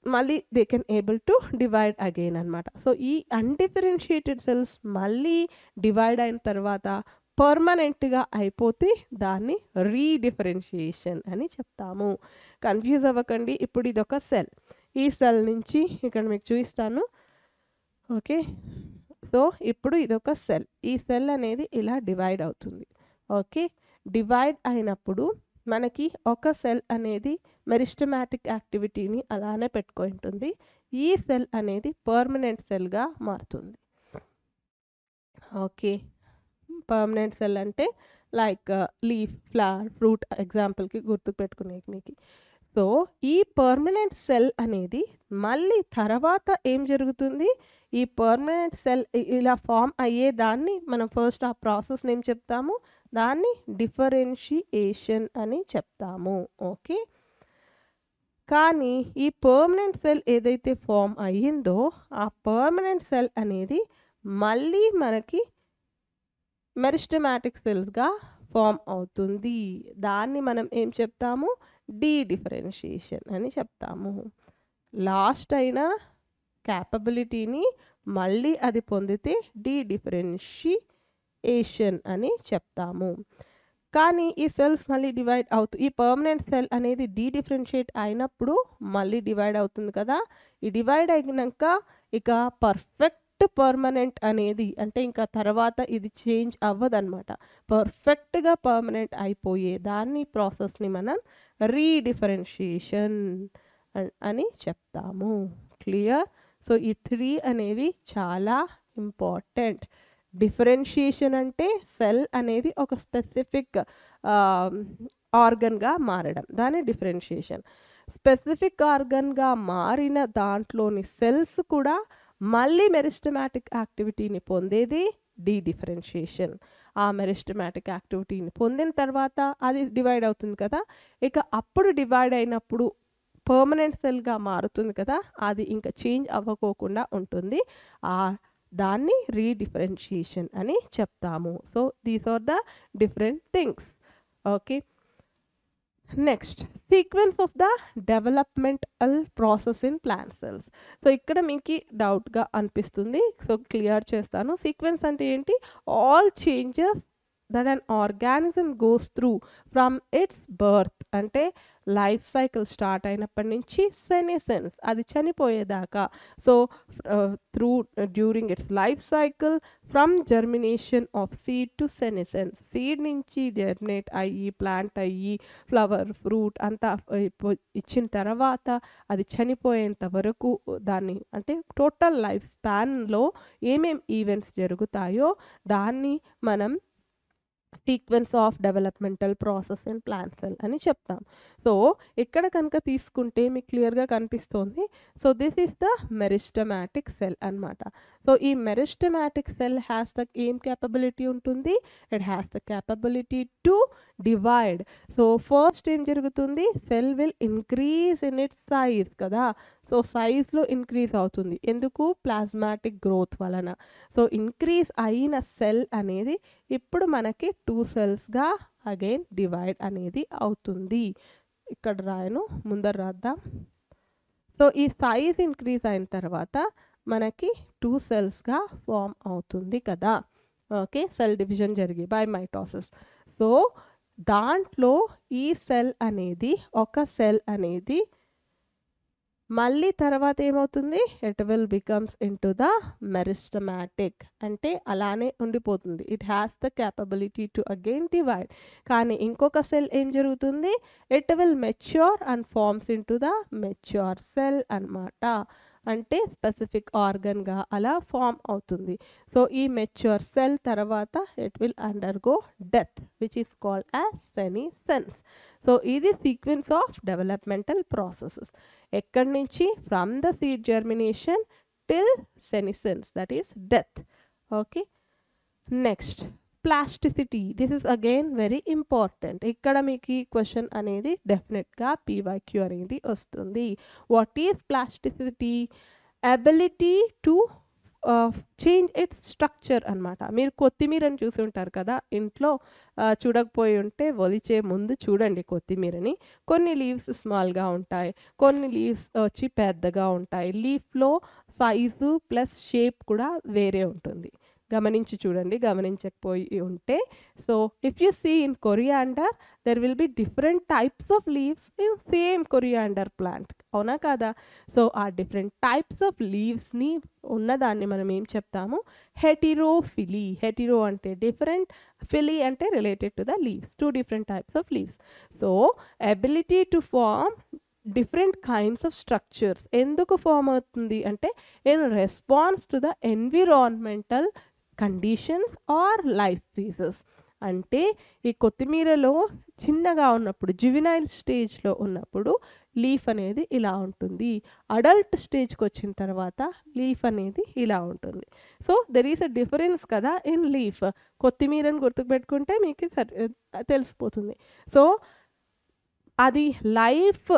మళ్ళీ they can able to divide again అనమాట సో ఈ అన్డిఫరెన్షియేటెడ్ సెల్స్ మళ్ళీ డివైడ్ అయిన తర్వాత పర్మనెంట్గా అయిపోతే దాన్ని రీడిఫరెన్షియేషన్ అని చెప్తాము. కన్ఫ్యూజ్ అవ్వకండి. ఇప్పుడు ఇది ఒక సెల్ ఈ సెల్ నుంచి ఇక్కడ మీకు చూపిస్తాను. ఓకే? సో ఇప్పుడు ఇదొక సెల్ ఈ సెల్ అనేది ఇలా డివైడ్ అవుతుంది. ఓకే? డివైడ్ అయినప్పుడు మనకి ఒక సెల్ అనేది మెరిస్టమాటిక్ యాక్టివిటీని అలానే పెట్టుకుంటుంది. ఈ సెల్ అనేది పర్మనెంట్ సెల్గా మారుతుంది. ఓకే. పర్మనెంట్ సెల్ అంటే లైక్ లీఫ్ ఫ్లవర్ ఫ్రూట్ ఎగ్జాంపుల్కి గుర్తు పెట్టుకునే మీకు. సో ఈ పర్మనెంట్ సెల్ అనేది మళ్ళీ తర్వాత ఏం జరుగుతుంది? ఈ పర్మనెంట్ సెల్ ఇలా ఫామ్ అయ్యేదాన్ని మనం ఫస్ట్ ఆ ప్రాసెస్ని ఏం చెప్తాము? దాన్ని డిఫరెన్షియేషన్ అని చెప్తాము. ఓకే? కానీ ఈ పర్మనెంట్ సెల్ ఏదైతే ఫామ్ అయ్యిందో ఆ పర్మనెంట్ సెల్ అనేది మళ్ళీ మనకి మెరిస్టమాటిక్ సెల్స్గా ఫామ్ అవుతుంది. దాన్ని మనం ఏం చెప్తాము? డీ డిఫరెన్షియేషన్ అని చెప్తాము. లాస్ట్ అయిన క్యాపబిలిటీని మళ్ళీ అది పొందితే డీ ఏషియన్ అని చెప్తాము. కానీ ఈ సెల్స్ మళ్ళీ డివైడ్ అవుతూ ఈ పర్మనెంట్ సెల్ అనేది డీ డిఫరెన్షియేట్ అయినప్పుడు మళ్ళీ డివైడ్ అవుతుంది కదా. ఈ డివైడ్ అయినాక ఇక పర్ఫెక్ట్ పర్మనెంట్ అనేది అంటే ఇంకా తర్వాత ఇది చేంజ్ అవ్వదన్నమాట. పర్ఫెక్ట్గా పర్మనెంట్ అయిపోయే దాన్ని ప్రాసెస్ని మనం రీడిఫరెన్షియేషన్ అని చెప్తాము. క్లియర్ సో ఈ త్రీ అనేవి చాలా ఇంపార్టెంట్ డిఫరెన్షియేషన్ అంటే సెల్ అనేది ఒక స్పెసిఫిక్ ఆర్గన్గా మారడం. దాని డిఫరెన్షియేషన్. స్పెసిఫిక్ ఆర్గన్గా మారిన దాంట్లోని సెల్స్ కూడా మళ్ళీ మెరిస్టమాటిక్ యాక్టివిటీని పొందేది డీ డిఫరెన్షియేషన్. ఆ మెరిస్టమాటిక్ యాక్టివిటీని పొందిన తర్వాత అది డివైడ్ అవుతుంది కదా. ఇక అప్పుడు డివైడ్ అయినప్పుడు పర్మనెంట్ సెల్గా మారుతుంది కదా. అది ఇంకా చేంజ్ అవ్వకోకుండా ఉంటుంది. ఆ దాన్ని రీడిఫరెన్షియేషన్ అని చెప్తాము. So these are the different things okay next sequence of the developmental process in plant cells so ఇక్కడ మీకు డౌట్గా అనిపిస్తుంది. సో క్లియర్ చేస్తాను. సీక్వెన్స్ అంటే ఏంటి? All changes that an organism goes through from its birth అంటే లైఫ్ సైకిల్ స్టార్ట్ అయినప్పటి నుంచి సెనిసెన్స్ అది చనిపోయేదాకా. So through during its life cycle from germination of seed to senescence. Seed నుంచి జర్మినేట్ అయ్యి ప్లాంట్ అయ్యి ఫ్లవర్ ఫ్రూట్ అంతా ఇచ్చిన తర్వాత అది చనిపోయేంత వరకు దాన్ని అంటే టోటల్ లైఫ్ స్పాన్లో ఏమేమి ఈవెంట్స్ జరుగుతాయో దాన్ని మనం sequence of developmental process in plant cell అని చెప్తాం. సో ఇక్కడ కనుక తీసుకుంటే మీకు క్లియర్గా కనిపిస్తోంది. So this is the meristematic cell అనమాట సో ఈ మెరిస్టమాటిక్ సెల్ హ్యాస్ ద ఏం క్యాపబిలిటీ ఉంటుంది. It has the capability to divide so first ఏం జరుగుతుంది? Cell will increase in its size కదా. సో సైజ్లో ఇంక్రీజ్ అవుతుంది. ఎందుకు? ప్లాస్మాటిక్ గ్రోత్ వలన. సో ఇంక్రీజ్ అయిన సెల్ అనేది ఇప్పుడు మనకి టూ సెల్స్గా అగైన్ డివైడ్ అనేది అవుతుంది. ఇక్కడ రాయను ముందర రాద్దాం. సో ఈ సైజ్ ఇంక్రీజ్ అయిన తర్వాత మనకి టూ సెల్స్గా ఫామ్ అవుతుంది కదా. ఓకే సెల్ డివిజన్ జరిగి బై మైటోసిస్ సో దాంట్లో ఈ సెల్ అనేది ఒక సెల్ అనేది మళ్ళీ తర్వాత ఏమవుతుంది? It will becomes into the meristematic అంటే అలానే ఉండిపోతుంది. It has the capability to again divide కానీ ఇంకొక సెల్ ఏం జరుగుతుంది? It will mature and forms into the mature cell అనమాట అంటే స్పెసిఫిక్ ఆర్గన్గా అలా ఫామ్ అవుతుంది. సో ఈ మెచ్యూర్ సెల్ తర్వాత it will undergo death which is called as senescence so ఇది సీక్వెన్స్ ఆఫ్ డెవలప్మెంటల్ ప్రాసెసెస్ ఎక్కడి నుంచి? From the seed germination till senescence that is death okay next plasticity this is again very important ఇక్కడ మీకు ఈ క్వశ్చన్ అనేది డెఫినెట్గా పీవైక్యూ అనేది వస్తుంది. What is plasticity ability to change its structure అనమాట మీరు కొత్తిమీరని చూసి ఉంటారు కదా ఇంట్లో చూడకపోయి ఉంటే ఒలిచే ముందు చూడండి కొత్తిమీరని. కొన్ని లీవ్స్ స్మాల్గా ఉంటాయి కొన్ని లీవ్స్ వచ్చి పెద్దగా ఉంటాయి. లీఫ్లో సైజు ప్లస్ షేప్ కూడా వేరే ఉంటుంది. గమనించి చూడండి గమనించకపోయి ఉంటే. So if you see in coriander there will be different types of leaves in same coriander plant అవునా కాదా? సో ఆ డిఫరెంట్ టైప్స్ ఆఫ్ లీవ్స్ని ఉన్నదాన్ని మనం ఏం చెప్తాము? హెటిరోఫిలీ హెటిరో అంటే డిఫరెంట్ ఫిలీ అంటే related to the leaves two different types of leaves so ability to form different kinds of structures ఎందుకు ఫామ్ అవుతుంది? అంటే in response to the environmental conditions or life phases అంటే ఈ కొత్తిమీరలో చిన్నగా ఉన్నప్పుడు జువినైల్ స్టేజ్లో ఉన్నప్పుడు లీఫ్ అనేది ఇలా ఉంటుంది. అడల్ట్ స్టేజ్కి వచ్చిన తర్వాత లీఫ్ అనేది ఇలా ఉంటుంది. So there is a difference కదా ఇన్ లీఫ్ కొత్తిమీరని గుర్తుపెట్టుకుంటే మీకు తెలిసిపోతుంది. సో అది లైఫ్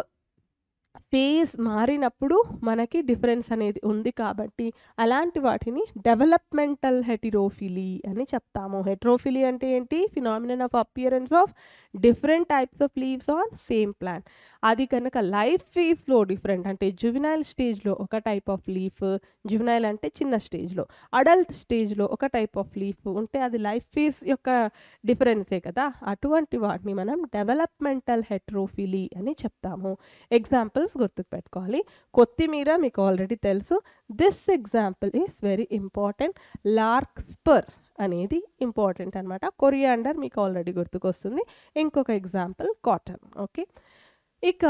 ఫేజ్ మారినప్పుడు మనకి డిఫరెన్స్ అనేది ఉంది కాబట్టి అలాంటి వాటిని డెవలప్మెంటల్ హెటిరోఫిలీ అని చెప్తాము. హెట్రోఫిలీ అంటే ఏంటి? Phenomenon of appearance of different types of leaves on same plant అది కనుక లైఫ్ ఫేజ్లో డిఫరెంట్ అంటే జువినైల్ స్టేజ్లో ఒక టైప్ ఆఫ్ లీఫ్ జువినైల్ అంటే చిన్న స్టేజ్లో. అడల్ట్ స్టేజ్లో ఒక టైప్ ఆఫ్ లీఫ్ ఉంటే అది లైఫ్ ఫేజ్ యొక్క డిఫరెన్సే కదా. అటువంటి వాటిని మనం డెవలప్మెంటల్ హెట్రోఫిలీ అని చెప్తాము. ఎగ్జాంపుల్స్ గుర్తుపెట్టుకోవాలి కొత్తిమీర మీకు ఆల్రెడీ తెలుసు. This example is very important. Larkspur అనేది ఇంపార్టెంట్ అనమాట కొరియాండర్ మీకు ఆల్రెడీ గుర్తుకొస్తుంది. ఇంకొక ఎగ్జాంపుల్ కాటన్ ఓకే? ఇక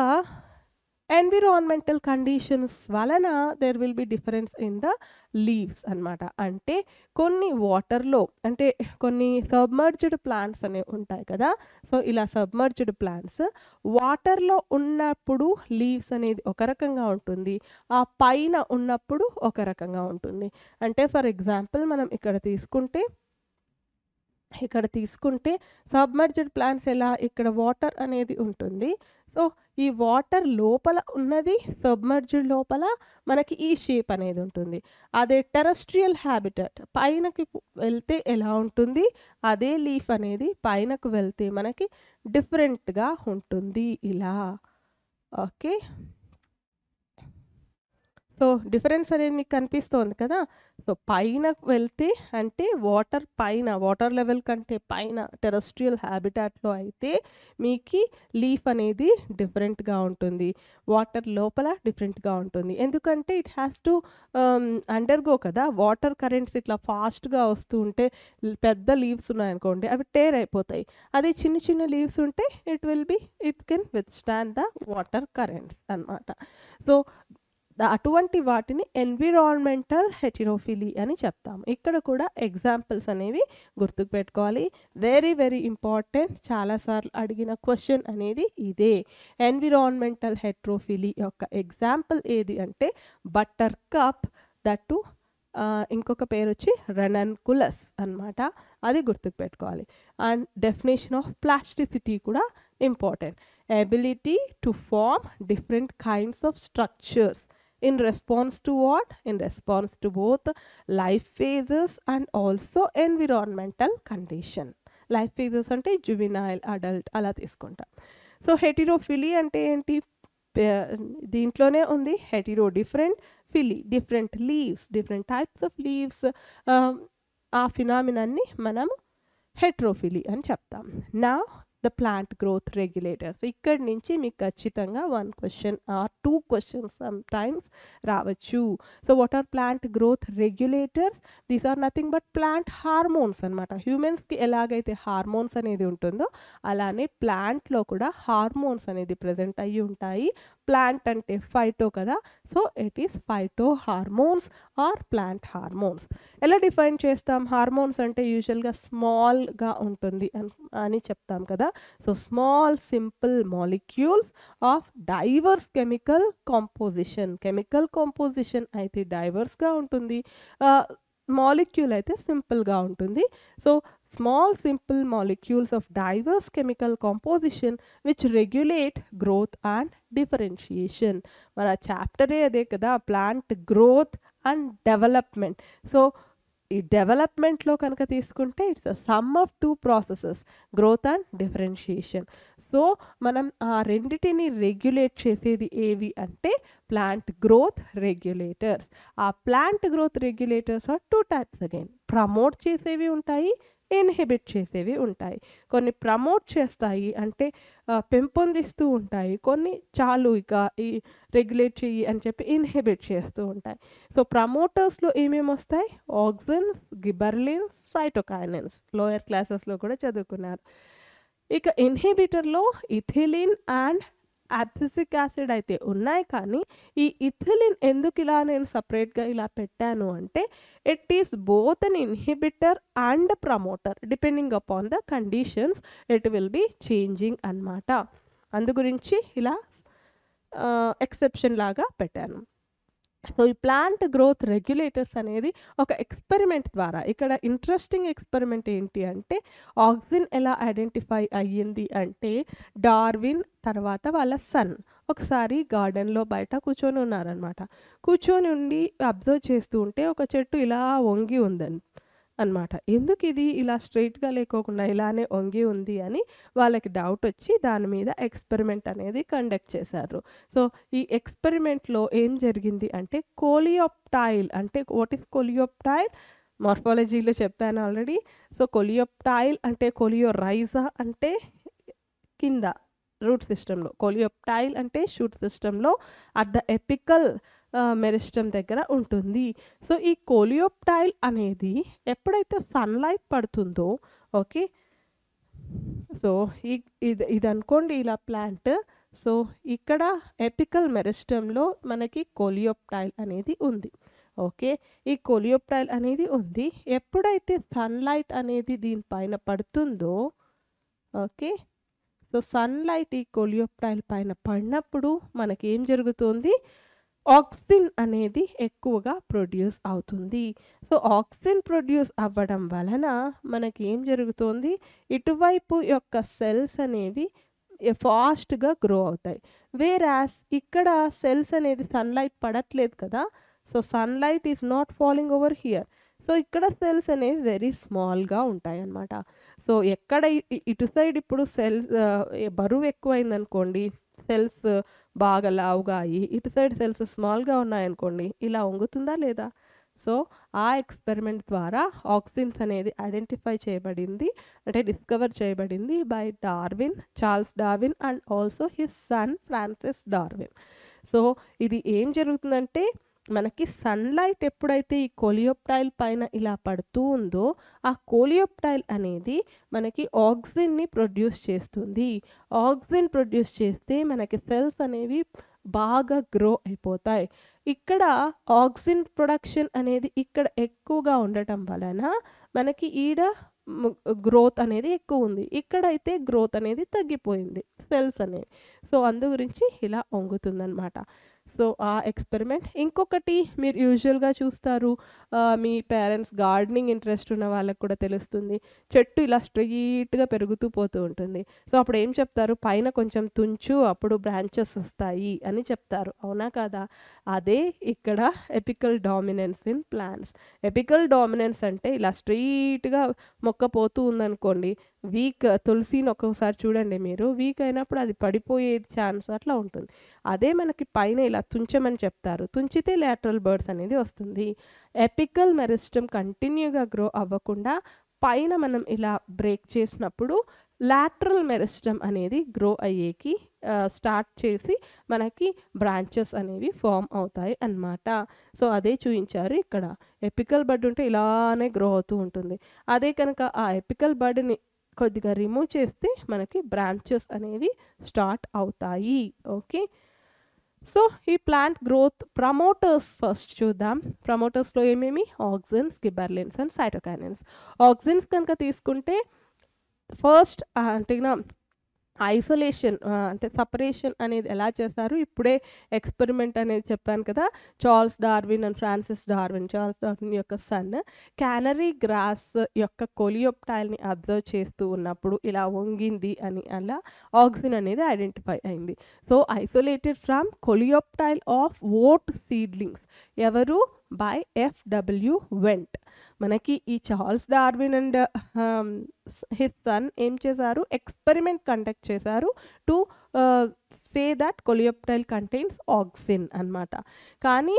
ఎన్విరాన్మెంటల్ కండిషన్స్ వలన there will be difference in the leaves అన్నమాట. అంటే కొన్ని వాటర్లో అంటే కొన్ని సబ్మర్జ్డ్ ప్లాంట్స్ అనేవి ఉంటాయి కదా? సో ఇలా సబ్మర్జ్డ్ ప్లాంట్స్ వాటర్లో ఉన్నప్పుడు లీవ్స్ అనేది ఒక రకంగా ఉంటుంది. ఆ పైన ఉన్నప్పుడు ఒక రకంగా ఉంటుంది. అంటే ఫర్ ఎగ్జాంపుల్ మనం ఇక్కడ తీసుకుంటే ఇక్కడ తీసుకుంటే సబ్మర్జ్డ్ ప్లాంట్స్ ఎలా? ఇక్కడ వాటర్ అనేది ఉంటుంది. సో ఈ వాటర్ లోపల ఉన్నది సబ్మర్జ్డ్ లోపల మనకి ఈ షేప్ అనేది ఉంటుంది. అదే టెరస్ట్రియల్ హ్యాబిటట్. పైనకి వెళ్తే ఎలా ఉంటుంది? అదే లీఫ్ అనేది పైనకు వెళ్తే మనకి డిఫరెంట్గా ఉంటుంది. ఇలా. ఓకే? సో డిఫరెన్స్ అనేది మీకు కనిపిస్తోంది కదా! సో పైన వెళ్తే అంటే వాటర్ పైన వాటర్ లెవెల్ కంటే పైన టెరస్ట్రియల్ హ్యాబిటాట్లో అయితే మీకు లీఫ్ అనేది డిఫరెంట్గా ఉంటుంది. వాటర్ లోపల డిఫరెంట్గా ఉంటుంది. ఎందుకంటే ఇట్ హ్యాస్ టు అండర్గో కదా! వాటర్ కరెంట్స్ ఇట్లా ఫాస్ట్గా వస్తూ ఉంటే పెద్ద లీవ్స్ ఉన్నాయనుకోండి అవి టేర్ అయిపోతాయి. అదే చిన్న చిన్న లీవ్స్ ఉంటే it will be it can withstand the water currents అనమాట సో అటువంటి వాటిని ఎన్విరాన్మెంటల్ హెటిరోఫిలీ అని చెప్తాము ఇక్కడ కూడా ఎగ్జాంపుల్స్ అనేవి గుర్తుకు పెట్టుకోవాలి. Very very important. చాలాసార్లు అడిగిన క్వశ్చన్ అనేది ఇదే. ఎన్విరాన్మెంటల్ హెట్రోఫిలీ యొక్క ఎగ్జాంపుల్ ఏది అంటే బట్టర్ కప్ దట్టు ఇంకొక పేరు వచ్చి రనన్కులస్ అనమాట అది గుర్తుకు పెట్టుకోవాలి. అండ్ డెఫినేషన్ ఆఫ్ ప్లాస్టిసిటీ కూడా important. Ability to form different kinds of structures. In response to what? In response to both life phases and also environmental condition. Life phases అంటే జువినాయిల్ అడల్ట్ అలా తీసుకుంటాం. సో హెటిరోఫిలీ అంటే ఏంటి? దీంట్లోనే ఉంది. Hetero different phylly different leaves different types of leaves ఆ ఫినామినాన్ని మనం హెట్రోఫిలీ అని చెప్తాం. నా ద ప్లాంట్ గ్రోత్ రెగ్యులేటర్ ఇక్కడి నుంచి మీకు ఖచ్చితంగా one question or two questions sometimes రావచ్చు so what are plant growth regulators these are nothing but plant hormones అనమాట హ్యూమన్స్కి ఎలాగైతే హార్మోన్స్ అనేది ఉంటుందో అలానే ప్లాంట్లో కూడా హార్మోన్స్ అనేది ప్రజెంట్ అయ్యి ఉంటాయి. ప్లాంట్ అంటే ఫైటో కదా. So it is phyto hormones are plant hormones. ఎలా డిఫైన్ చేస్తాం? హార్మోన్స్ అంటే యూజువల్గా స్మాల్గా ఉంటుంది అని చెప్తాం కదా. So small simple molecules of diverse chemical composition chemical composition అయితే డైవర్స్గా ఉంటుంది. మాలిక్యూల్ అయితే సింపుల్గా ఉంటుంది. So small simple molecules of diverse chemical composition which regulate growth and differentiation మన చాప్టరే అదే కదా plant growth and development so ఈ డెవలప్మెంట్లో కనుక తీసుకుంటే it's sum of two processes growth and differentiation so మనం ఆ రెండిటిని రెగ్యులేట్ చేసేది ఏవి అంటే ప్లాంట్ గ్రోత్ రెగ్యులేటర్స్ ఆ plant growth regulators are two types again promote చేసేవి ఉంటాయి ఇన్హిబిట్ చేసేవి ఉంటాయి. కొన్ని ప్రమోట్ చేస్తాయి అంటే పెంపొందిస్తూ ఉంటాయి. కొన్ని చాలు ఇక ఈ రెగ్యులేట్ చెయ్యి అని చెప్పి ఇన్హిబిట్ చేస్తూ ఉంటాయి. సో ప్రమోటర్స్లో ఏమేమి వస్తాయి? ఆక్సిన్స్ గిబర్లిన్స్ సైటోకాయనిన్స్ లోయర్ క్లాసెస్లో కూడా చదువుకున్నారు. ఇక ఇన్హిబిటర్లో ఇథిలిన్ అండ్ అబ్సిసిక్ యాసిడ్ అయితే ఉన్నాయి కానీ ఈ ఇథిలిన్ ఎందుకు ఇలా నేను సపరేట్గా ఇలా పెట్టాను అంటే it is both an inhibitor and promoter depending upon the conditions it will be changing అనమాట అందు గురించి ఇలా ఎక్సెప్షన్ లాగా పెట్టాను. సో ఈ ప్లాంట్ గ్రోత్ రెగ్యులేటర్స్ అనేది ఒక ఎక్స్పెరిమెంట్ ద్వారా ఇక్కడ ఇంట్రెస్టింగ్ ఎక్స్పెరిమెంట్ ఏంటి అంటే ఆక్సిజన్ ఎలా ఐడెంటిఫై అయ్యింది అంటే డార్విన్ తర్వాత వాళ్ళ సన్ ఒకసారి గార్డెన్లో బయట కూర్చొని ఉన్నారనమాట కూర్చొని ఉండి అబ్జర్వ్ చేస్తూ ఉంటే ఒక చెట్టు ఇలా వంగి ఉందని. అనమాట ఎందుకు ఇది ఇలా స్ట్రైట్గా లేకోకుండా ఇలానే వంగి ఉంది అని వాళ్ళకి డౌట్ వచ్చి దాని మీద ఎక్స్పెరిమెంట్ అనేది కండక్ట్ చేశారు. సో ఈ ఎక్స్పెరిమెంట్లో ఏం జరిగింది అంటే కోలియోప్టైల్ అంటే వాట్ ఇస్ కోలియోప్టైల్? మార్ఫాలజీలో చెప్పాను ఆల్రెడీ. సో కొలియోప్టైల్ అంటే కొలియో రైజా అంటే కింద రూట్ సిస్టంలో. కొలియోప్టైల్ అంటే షూట్ సిస్టంలో అట్ ద ఎపికల్ మెరిస్టమ్ దగ్గర ఉంటుంది. సో ఈ కోలియోప్టైల్ అనేది ఎప్పుడైతే సన్లైట్ పడుతుందో ఓకే? సో ఈ ఇది ఇది అనుకోండి ఇలా ప్లాంట్. సో ఇక్కడ ఎపికల్ మెరిస్టంలో మనకి కోలియోప్టైల్ అనేది ఉంది. ఓకే? ఈ కోలియోప్టైల్ అనేది ఉంది. ఎప్పుడైతే సన్లైట్ అనేది దీనిపైన పడుతుందో ఓకే? సో సన్లైట్ ఈ కోలియోప్టైల్ పైన పడినప్పుడు మనకి ఏం జరుగుతుంది? ఆక్సిజన్ అనేది ఎక్కువగా ప్రొడ్యూస్ అవుతుంది. సో ఆక్సిజన్ ప్రొడ్యూస్ అవ్వడం వలన మనకి ఏం జరుగుతుంది? ఇటువైపు యొక్క సెల్స్ అనేవి ఫాస్ట్గా గ్రో అవుతాయి. వేరాస్ ఇక్కడ సెల్స్ అనేది సన్లైట్ పడట్లేదు కదా? So sunlight is not falling over here. So ఇక్కడ సెల్స్ అనేవి వెరీ స్మాల్గా ఉంటాయి అన్నమాట సో ఎక్కడ ఇటు సైడ్ ఇప్పుడు సెల్స్ బరువు ఎక్కువైంది అనుకోండి సెల్స్ బాగా లావుగా అయ్యి ఇటు సైడ్ సెల్స్ స్మాల్గా ఉన్నాయనుకోండి ఇలా వంగుతుందా లేదా? సో ఆ ఎక్స్పెరిమెంట్ ద్వారా ఆక్సిజన్స్ అనేది ఐడెంటిఫై చేయబడింది అంటే డిస్కవర్ చేయబడింది by Darwin Charles Darwin and also his son Francis Darwin. So ఇది ఏం జరుగుతుందంటే మనకి సన్లైట్ ఎప్పుడైతే ఈ కోలియోప్టైల్ పైన ఇలా పడుతూ ఉందో ఆ కోలియోప్టైల్ అనేది మనకి ఆక్సిజన్ని ప్రొడ్యూస్ చేస్తుంది. ఆక్సిజన్ ప్రొడ్యూస్ చేస్తే మనకి సెల్స్ అనేవి బాగా గ్రో అయిపోతాయి. ఇక్కడ ఆక్సిజన్ ప్రొడక్షన్ అనేది ఇక్కడ ఎక్కువగా ఉండటం వలన మనకి ఈడ గ్రోత్ అనేది ఎక్కువ ఉంది. ఇక్కడైతే గ్రోత్ అనేది తగ్గిపోయింది సెల్స్ అనేవి. సో అందు గురించి ఇలా వంగుతుందనమాట సో ఆ ఎక్స్పెరిమెంట్. ఇంకొకటి మీరు యూజువల్గా చూస్తారు మీ పేరెంట్స్ గార్డెనింగ్ ఇంట్రెస్ట్ ఉన్న వాళ్ళకి కూడా తెలుస్తుంది. చెట్టు ఇలా స్ట్రైట్గా పెరుగుతూ పోతూ ఉంటుంది. సో అప్పుడు ఏం చెప్తారు? పైన కొంచెం తుంచు అప్పుడు బ్రాంచెస్ వస్తాయి అని చెప్తారు. అవునా కదా? అదే ఇక్కడ apical dominance in plants. Apical dominance అంటే ఇలా స్ట్రైట్గా మొక్క పోతూ ఉందనుకోండి వీక్ తులసిని ఒక్కొక్కసారి చూడండి మీరు వీక్ అయినప్పుడు అది పడిపోయే ఛాన్స్ అట్లా ఉంటుంది. అదే మనకి పైన ఇలా తుంచమని చెప్తారు. తుంచితే ల్యాటరల్ బర్డ్స్ అనేది వస్తుంది. ఎపికల్ మెరిస్టమ్ కంటిన్యూగా గ్రో అవ్వకుండా పైన మనం ఇలా బ్రేక్ చేసినప్పుడు లాటరల్ మెరిస్టమ్ అనేది గ్రో అయ్యేకి స్టార్ట్ చేసి మనకి బ్రాంచెస్ అనేవి ఫామ్ అవుతాయి అన్నమాట. సో అదే చూపించారు ఇక్కడ. ఎపికల్ బర్డ్ ఉంటే ఇలానే గ్రో అవుతూ ఉంటుంది. అదే కనుక ఆ ఎపికల్ బర్డ్ని కొద్దిగా రిమూవ్ చేస్తే మనకి బ్రాంచెస్ అనేవి స్టార్ట్ అవుతాయి. ఓకే సో ఈ ప్లాంట్ గ్రోత్ ప్రమోటర్స్ ఫస్ట్ చూద్దాం. ప్రమోటర్స్లో ఏమేమి? Auxins gibberellins and cytokinins auxins కనుక తీసుకుంటే ఫస్ట్ అంటే ఐసోలేషన్ అంటే సపరేషన్ అనేది ఎలా చేస్తారు ఇప్పుడే ఎక్స్పెరిమెంట్ అనేది చెప్పాను కదా Charles Darwin and Francis Darwin Charles Darwin యొక్క సన్ క్యానరీ గ్రాస్ యొక్క కొలియోప్టైల్ని అబ్జర్వ్ చేస్తూ ఉన్నప్పుడు ఇలా వంగింది అని అలా ఆక్సిజన్ అనేది ఐడెంటిఫై అయింది. So isolated from coleoptile of oat seedlings. ఎవరు? By F W Went. మనకి ఈ Charles Darwin and his son ఏం చేశారు? ఎక్స్పెరిమెంట్ కండక్ట్ చేశారు to say that coleoptile contains auxin అన్నమాట. కానీ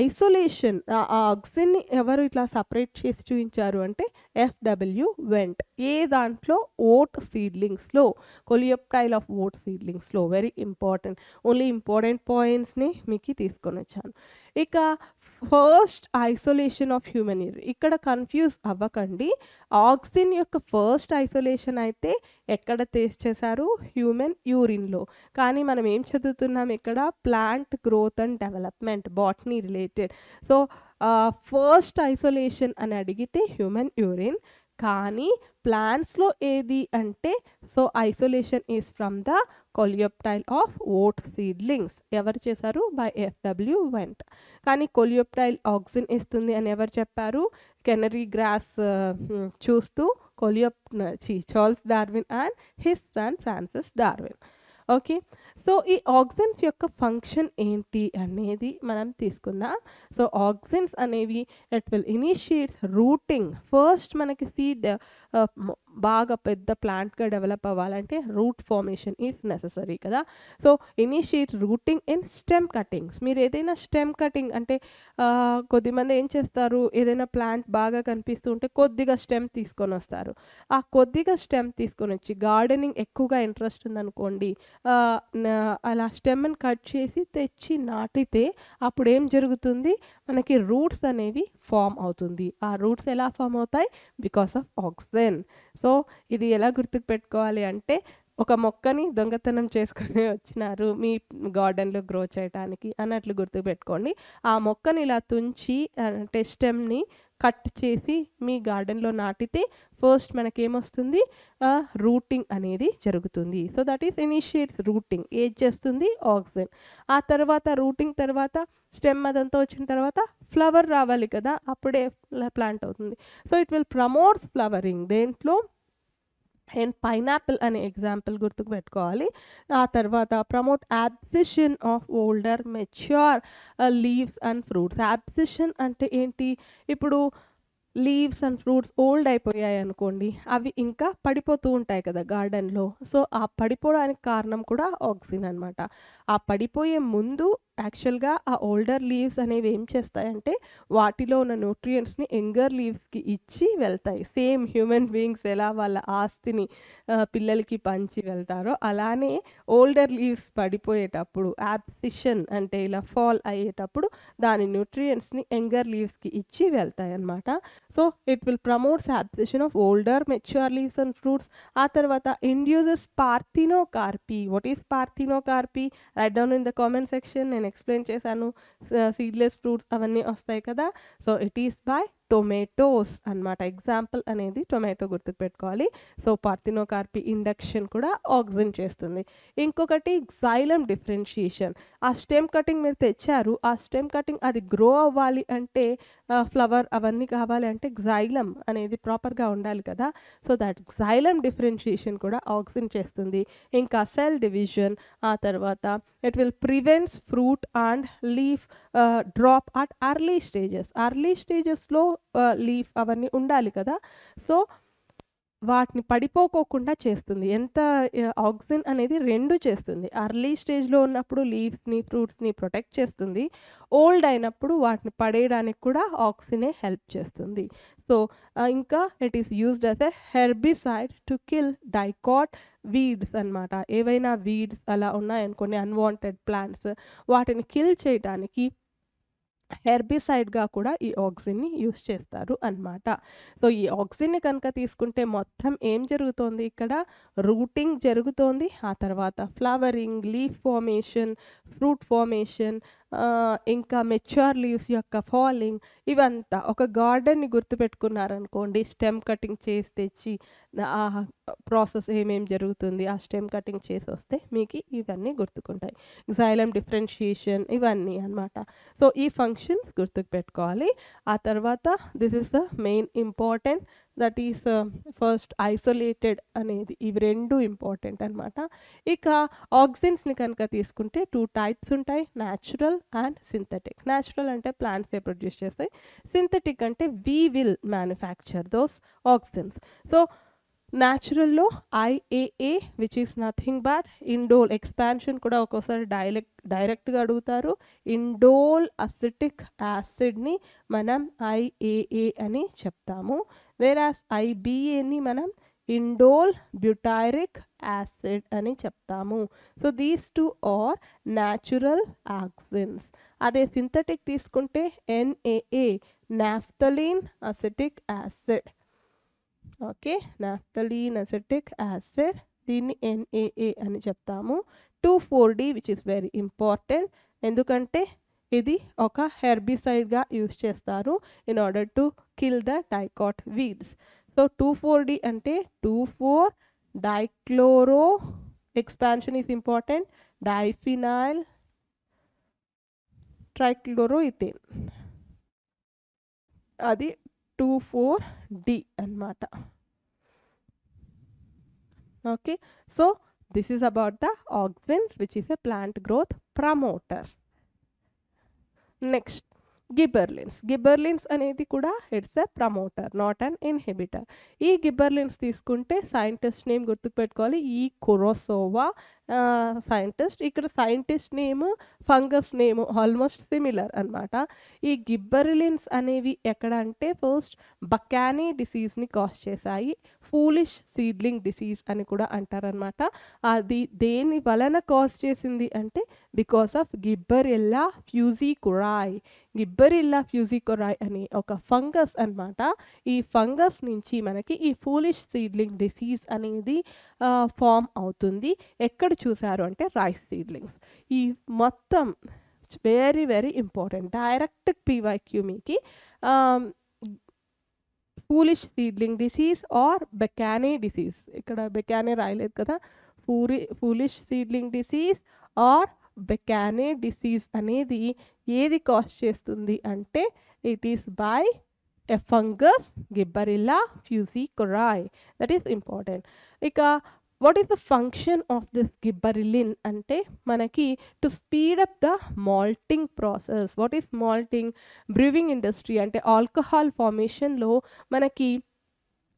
ఐసోలేషన్ ఆ ఆక్సిన్ని ఎవరు ఇట్లా సపరేట్ చేసి చూపించారు అంటే ఎఫ్డబ్ల్యూ వెంట్ ఏ దాంట్లో? ఓట్ సీడ్లింగ్స్లో కొలియోప్టైల్ ఆఫ్ ఓట్ సీడ్లింగ్స్లో వెరీ ఇంపార్టెంట్ ఓన్లీ ఇంపార్టెంట్ పాయింట్స్ని మీకు తీసుకొని వచ్చాను ఇక first isolation of human. Year ఇక్కడ కన్ఫ్యూజ్ అవ్వకండి. ఆక్సిజన్ యొక్క ఫస్ట్ ఐసోలేషన్ అయితే ఎక్కడ టేస్ట్ చేశారు? హ్యూమన్ యూరిన్లో. కానీ మనం ఏం చదువుతున్నాం ఇక్కడ? Plant growth and development botany related. So first isolation అని అడిగితే హ్యూమన్ యూరిన్ కానీ ప్లాంట్స్లో ఏది అంటే so isolation is from the coleoptile of oat seedlings. ఎవరు చేశారు? By FW Went. కానీ కొలియోప్టైల్ ఆక్సిజన్ ఇస్తుంది అని ఎవరు చెప్పారు? కెనరీ గ్రాస్ చూస్తూ కొలియోప్ Charles Darwin and his son Francis Darwin. Okay so ఈ ఆక్సిన్స్ యొక్క ఫంక్షన్ ఏంటి అనేది మనం తీసుకుందాం. సో ఆక్సిన్స్ అనేవి it will initiates rooting first మనకి సీడ్ బాగా పెద్ద ప్లాంట్గా డెవలప్ అవ్వాలంటే రూట్ ఫార్మేషన్ ఈజ్ నెససరీ కదా. So initiate rooting in stem cuttings మీరు ఏదైనా స్టెమ్ కటింగ్ అంటే కొద్దిమంది ఏం చేస్తారు? ఏదైనా ప్లాంట్ బాగా కనిపిస్తూ ఉంటే కొద్దిగా స్టెమ్ తీసుకొని వస్తారు. ఆ కొద్దిగా స్టెమ్ తీసుకొని వచ్చి గార్డెనింగ్ ఎక్కువగా ఇంట్రెస్ట్ ఉందనుకోండి అలా స్టెమ్ని కట్ చేసి తెచ్చి నాటితే అప్పుడు ఏం జరుగుతుంది? మనకి రూట్స్ అనేవి ఫామ్ అవుతుంది. ఆ రూట్స్ ఎలా ఫామ్ అవుతాయి? Because of oxygen. సో ఇది ఎలా గుర్తుకు పెట్టుకోవాలి అంటే ఒక మొక్కని దొంగతనం చేసుకొని వచ్చినారు మీ గార్డెన్లో గ్రో చేయడానికి అన్నట్లు గుర్తుపెట్టుకోండి. ఆ మొక్కని ఇలా తుంచి అంటే స్టెమ్ని కట్ చేసి మీ గార్డెన్లో నాటితే ఫస్ట్ మనకేమొస్తుంది? రూటింగ్ అనేది జరుగుతుంది. So that is initiates rooting age చేస్తుంది? ఆక్సిజన్. ఆ తర్వాత రూటింగ్ తర్వాత స్టెమ్ అదంతా వచ్చిన తర్వాత ఫ్లవర్ రావాలి కదా అప్పుడే ప్లాంట్ అవుతుంది. So it will promotes flowering దేంట్లో అండ్ పైనాపిల్ అనే ఎగ్జాంపుల్ గుర్తుకు పెట్టుకోవాలి. ఆ తర్వాత promote abscission of older mature leaves and fruits. Abscission అంటే ఏంటి? ఇప్పుడు లీవ్స్ అండ్ ఫ్రూట్స్ ఓల్డ్ అయిపోయాయి అనుకోండి అవి ఇంకా పడిపోతూ ఉంటాయి కదా గార్డెన్లో. సో ఆ పడిపోవడానికి కారణం కూడా ఆక్సిజన్ అనమాట ఆ పడిపోయే ముందు యాక్చువల్గా ఆ ఓల్డర్ లీవ్స్ అనేవి ఏం చేస్తాయంటే వాటిలో ఉన్న న్యూట్రియంట్స్ని యంగర్ లీవ్స్కి ఇచ్చి వెళ్తాయి. సేమ్ హ్యూమన్ బీయింగ్స్ ఎలా వాళ్ళ ఆస్తిని పిల్లలకి పంచి వెళ్తారో అలానే ఓల్డర్ లీవ్స్ పడిపోయేటప్పుడు యాబ్సిషన్ అంటే ఇలా ఫాల్ అయ్యేటప్పుడు దాని న్యూట్రియంట్స్ని యంగర్ లీవ్స్కి ఇచ్చి వెళ్తాయి అన్నమాట so it will promotes abscission of older mature leaves and fruits. ఆ తర్వాత induces parthenocarpy what is parthenocarpy write down in the comment section. నేను ఎక్స్ప్లెయిన్ చేశాను సీడ్లెస్ ఫ్రూట్స్ అవన్నీ వస్తాయి కదా. So it is by tomatoes అన్నమాట. ఎగ్జాంపుల్ అనేది టొమాటో గుర్తుకు పెట్టుకోవాలి. సో పార్థినోకార్పి ఇండక్షన్ కూడా ఆక్సిజన్ చేస్తుంది. ఇంకొకటి జైలం డిఫరెన్షియేషన్ ఆ స్టెమ్ కటింగ్ మీరు తెచ్చారు ఆ స్టెమ్ కటింగ్ అది గ్రో అవ్వాలి అంటే ఫ్లవర్ అవన్నీ కావాలి అంటే గ్జైలం అనేది ప్రాపర్గా ఉండాలి కదా. సో దట్ గ్జైలం డిఫరెన్షియేషన్ కూడా ఆక్సిజన్ చేస్తుంది. ఇంకా సెల్ డివిజన్ ఆ తర్వాత it will prevents fruit and leaf drop at early stages early స్టేజెస్లో లీఫ్ అవన్నీ ఉండాలి కదా. సో వాటిని పడిపోకోకుండా చేస్తుంది. ఎంత ఆక్సిజన్ అనేది రెండు చేస్తుంది. అర్లీ స్టేజ్లో ఉన్నప్పుడు లీవ్స్ని ఫ్రూట్స్ని ప్రొటెక్ట్ చేస్తుంది. ఓల్డ్ అయినప్పుడు వాటిని పడేయడానికి కూడా ఆక్సిజనే హెల్ప్ చేస్తుంది. సో ఇంకా it is used as a herbicide to kill dicot weeds అన్నమాట. ఏవైనా వీడ్స్ అలా ఉన్నాయనుకోండి అన్వాంటెడ్ ప్లాంట్స్ వాటిని కిల్ చేయడానికి హెర్బిసైడ్గా కూడా ఈ ఆక్సిన్ని యూస్ చేస్తారు అన్నమాట. సో ఈ ఆక్సిన్ని కనుక తీసుకుంటే మొత్తం ఏం జరుగుతోంది ఇక్కడ? రూటింగ్ జరుగుతోంది. ఆ తర్వాత flowering leaf formation fruit formation ఇంకా మెచ్యూర్ లీవ్స్ యొక్క ఫాలింగ్ ఇవంతా. ఒక గార్డెన్ని గుర్తుపెట్టుకున్నారనుకోండి స్టెమ్ కటింగ్ చేసి తెచ్చి ఆ ప్రాసెస్ ఏమేం జరుగుతుంది ఆ స్టెమ్ కటింగ్ చేసి వస్తే మీకు ఇవన్నీ గుర్తుకుంటాయి. జైలం డిఫరెన్షియేషన్ ఇవన్నీ అన్నమాట. సో ఈ ఫంక్షన్స్ గుర్తుకు పెట్టుకోవాలి. ఆ తర్వాత this is the main important that is first isolated అనేది ఇవి రెండు ఇంపార్టెంట్ అనమాట ఇక ఆక్సిజన్స్ని కనుక తీసుకుంటే టూ టైప్స్ ఉంటాయి న్యాచురల్ అండ్ సింథటిక్ న్యాచురల్ అంటే ప్లాంట్సే ప్రొడ్యూస్ చేస్తాయి సింథటిక్ అంటే we will manufacture those oxygens so న్యాచురల్లో IAA which is nothing but indole expansion కూడా ఒక్కోసారి డైలెక్ట్ డైరెక్ట్గా అడుగుతారు. ఇండోల్ అసిటిక్ యాసిడ్ని మనం ఐఏఏ అని చెప్తాము. వేరాస్ ఐబిఏని మనం ఇండోల్ బ్యూటైరిక్ యాసిడ్ అని చెప్తాము. So these two are natural auxins అదే సింథటిక్ తీసుకుంటే NAA naphthalene acetic acid okay naphthalene acetic acid దీన్ని ఎన్ఏఏ అని చెప్తాము. Two four D which is very important ఎందుకంటే ఇది ఒక హెర్బిసైడ్గా యూస్ చేస్తారు in order to kill the dicot weeds so two four D అంటే two four dichloro expansion is important. Diphenyl trichloro ethane అది టూ ఫోర్ డి అనమాట okay so this is about the auxins which is a plant growth promoter. Next gibberellins. Gibberellins అనేది కూడా it's a promoter not an inhibitor. ఈ గిబర్లిన్స్ తీసుకుంటే సైంటిస్ట్ నేమ్ గుర్తుపెట్టుకోవాలి ఈ కొరోసోవా సైంటిస్ట్. ఇక్కడ scientist name fungus name almost similar అనమాట ఈ గిబ్బరిలిన్స్ అనేవి ఎక్కడ అంటే ఫస్ట్ బకానీ డిసీజ్ని కాజ్ చేశాయి. ఫూలిష్ సీడ్లింగ్ డిసీజ్ అని కూడా అంటారనమాట అది దేని వలన కాజ్ చేసింది అంటే because of Gibberella fuji fujikuroi. Gibberella fujikuroi అనే ఒక ఫంగస్ అన్నమాట. ఈ ఫంగస్ నుంచి మనకి ఈ ఫూలిష్ సీడ్లింగ్ డిసీజ్ అనేది ఫామ్ అవుతుంది. ఎక్కడ చూసారు అంటే రైస్ సీడ్లింగ్స్ ఈ మొత్తం very very important direct PYQ మీకి foolish seedling disease or bakanae disease ఇక్కడ బెకానే రాయలేదు కదా. Puri foolish seedling disease or bakanae disease అనేది ఏది కాస్ట్ చేస్తుంది అంటే it is by a fungus Gibberella fujikuroi that is important ఇక what is the function of this gibberellin అంటే మనకి to speed up the malting process what is malting brewing industry అంటే ఆల్కహాల్ ఫార్మేషన్లో మనకి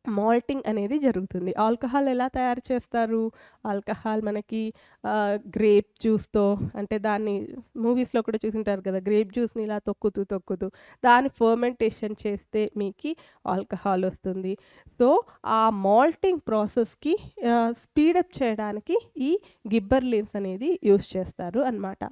మాల్టింగ్ అనేది జరుగుతుంది. ఆల్కహాల్ ఎలా తయారు చేస్తారు? ఆల్కహాల్ మనకి గ్రేప్ జ్యూస్తో అంటే దాన్ని మూవీస్లో కూడా చూసింటారు కదా గ్రేప్ జ్యూస్ని ఇలా తొక్కుతూ తొక్కుతూ దాన్ని ఫర్మెంటేషన్ చేస్తే మీకు ఆల్కహాల్ వస్తుంది. సో ఆ మాల్టింగ్ ప్రాసెస్కి స్పీడప్ చేయడానికి ఈ గిబ్బర్ లీవ్స్ అనేది యూస్ చేస్తారు అనమాట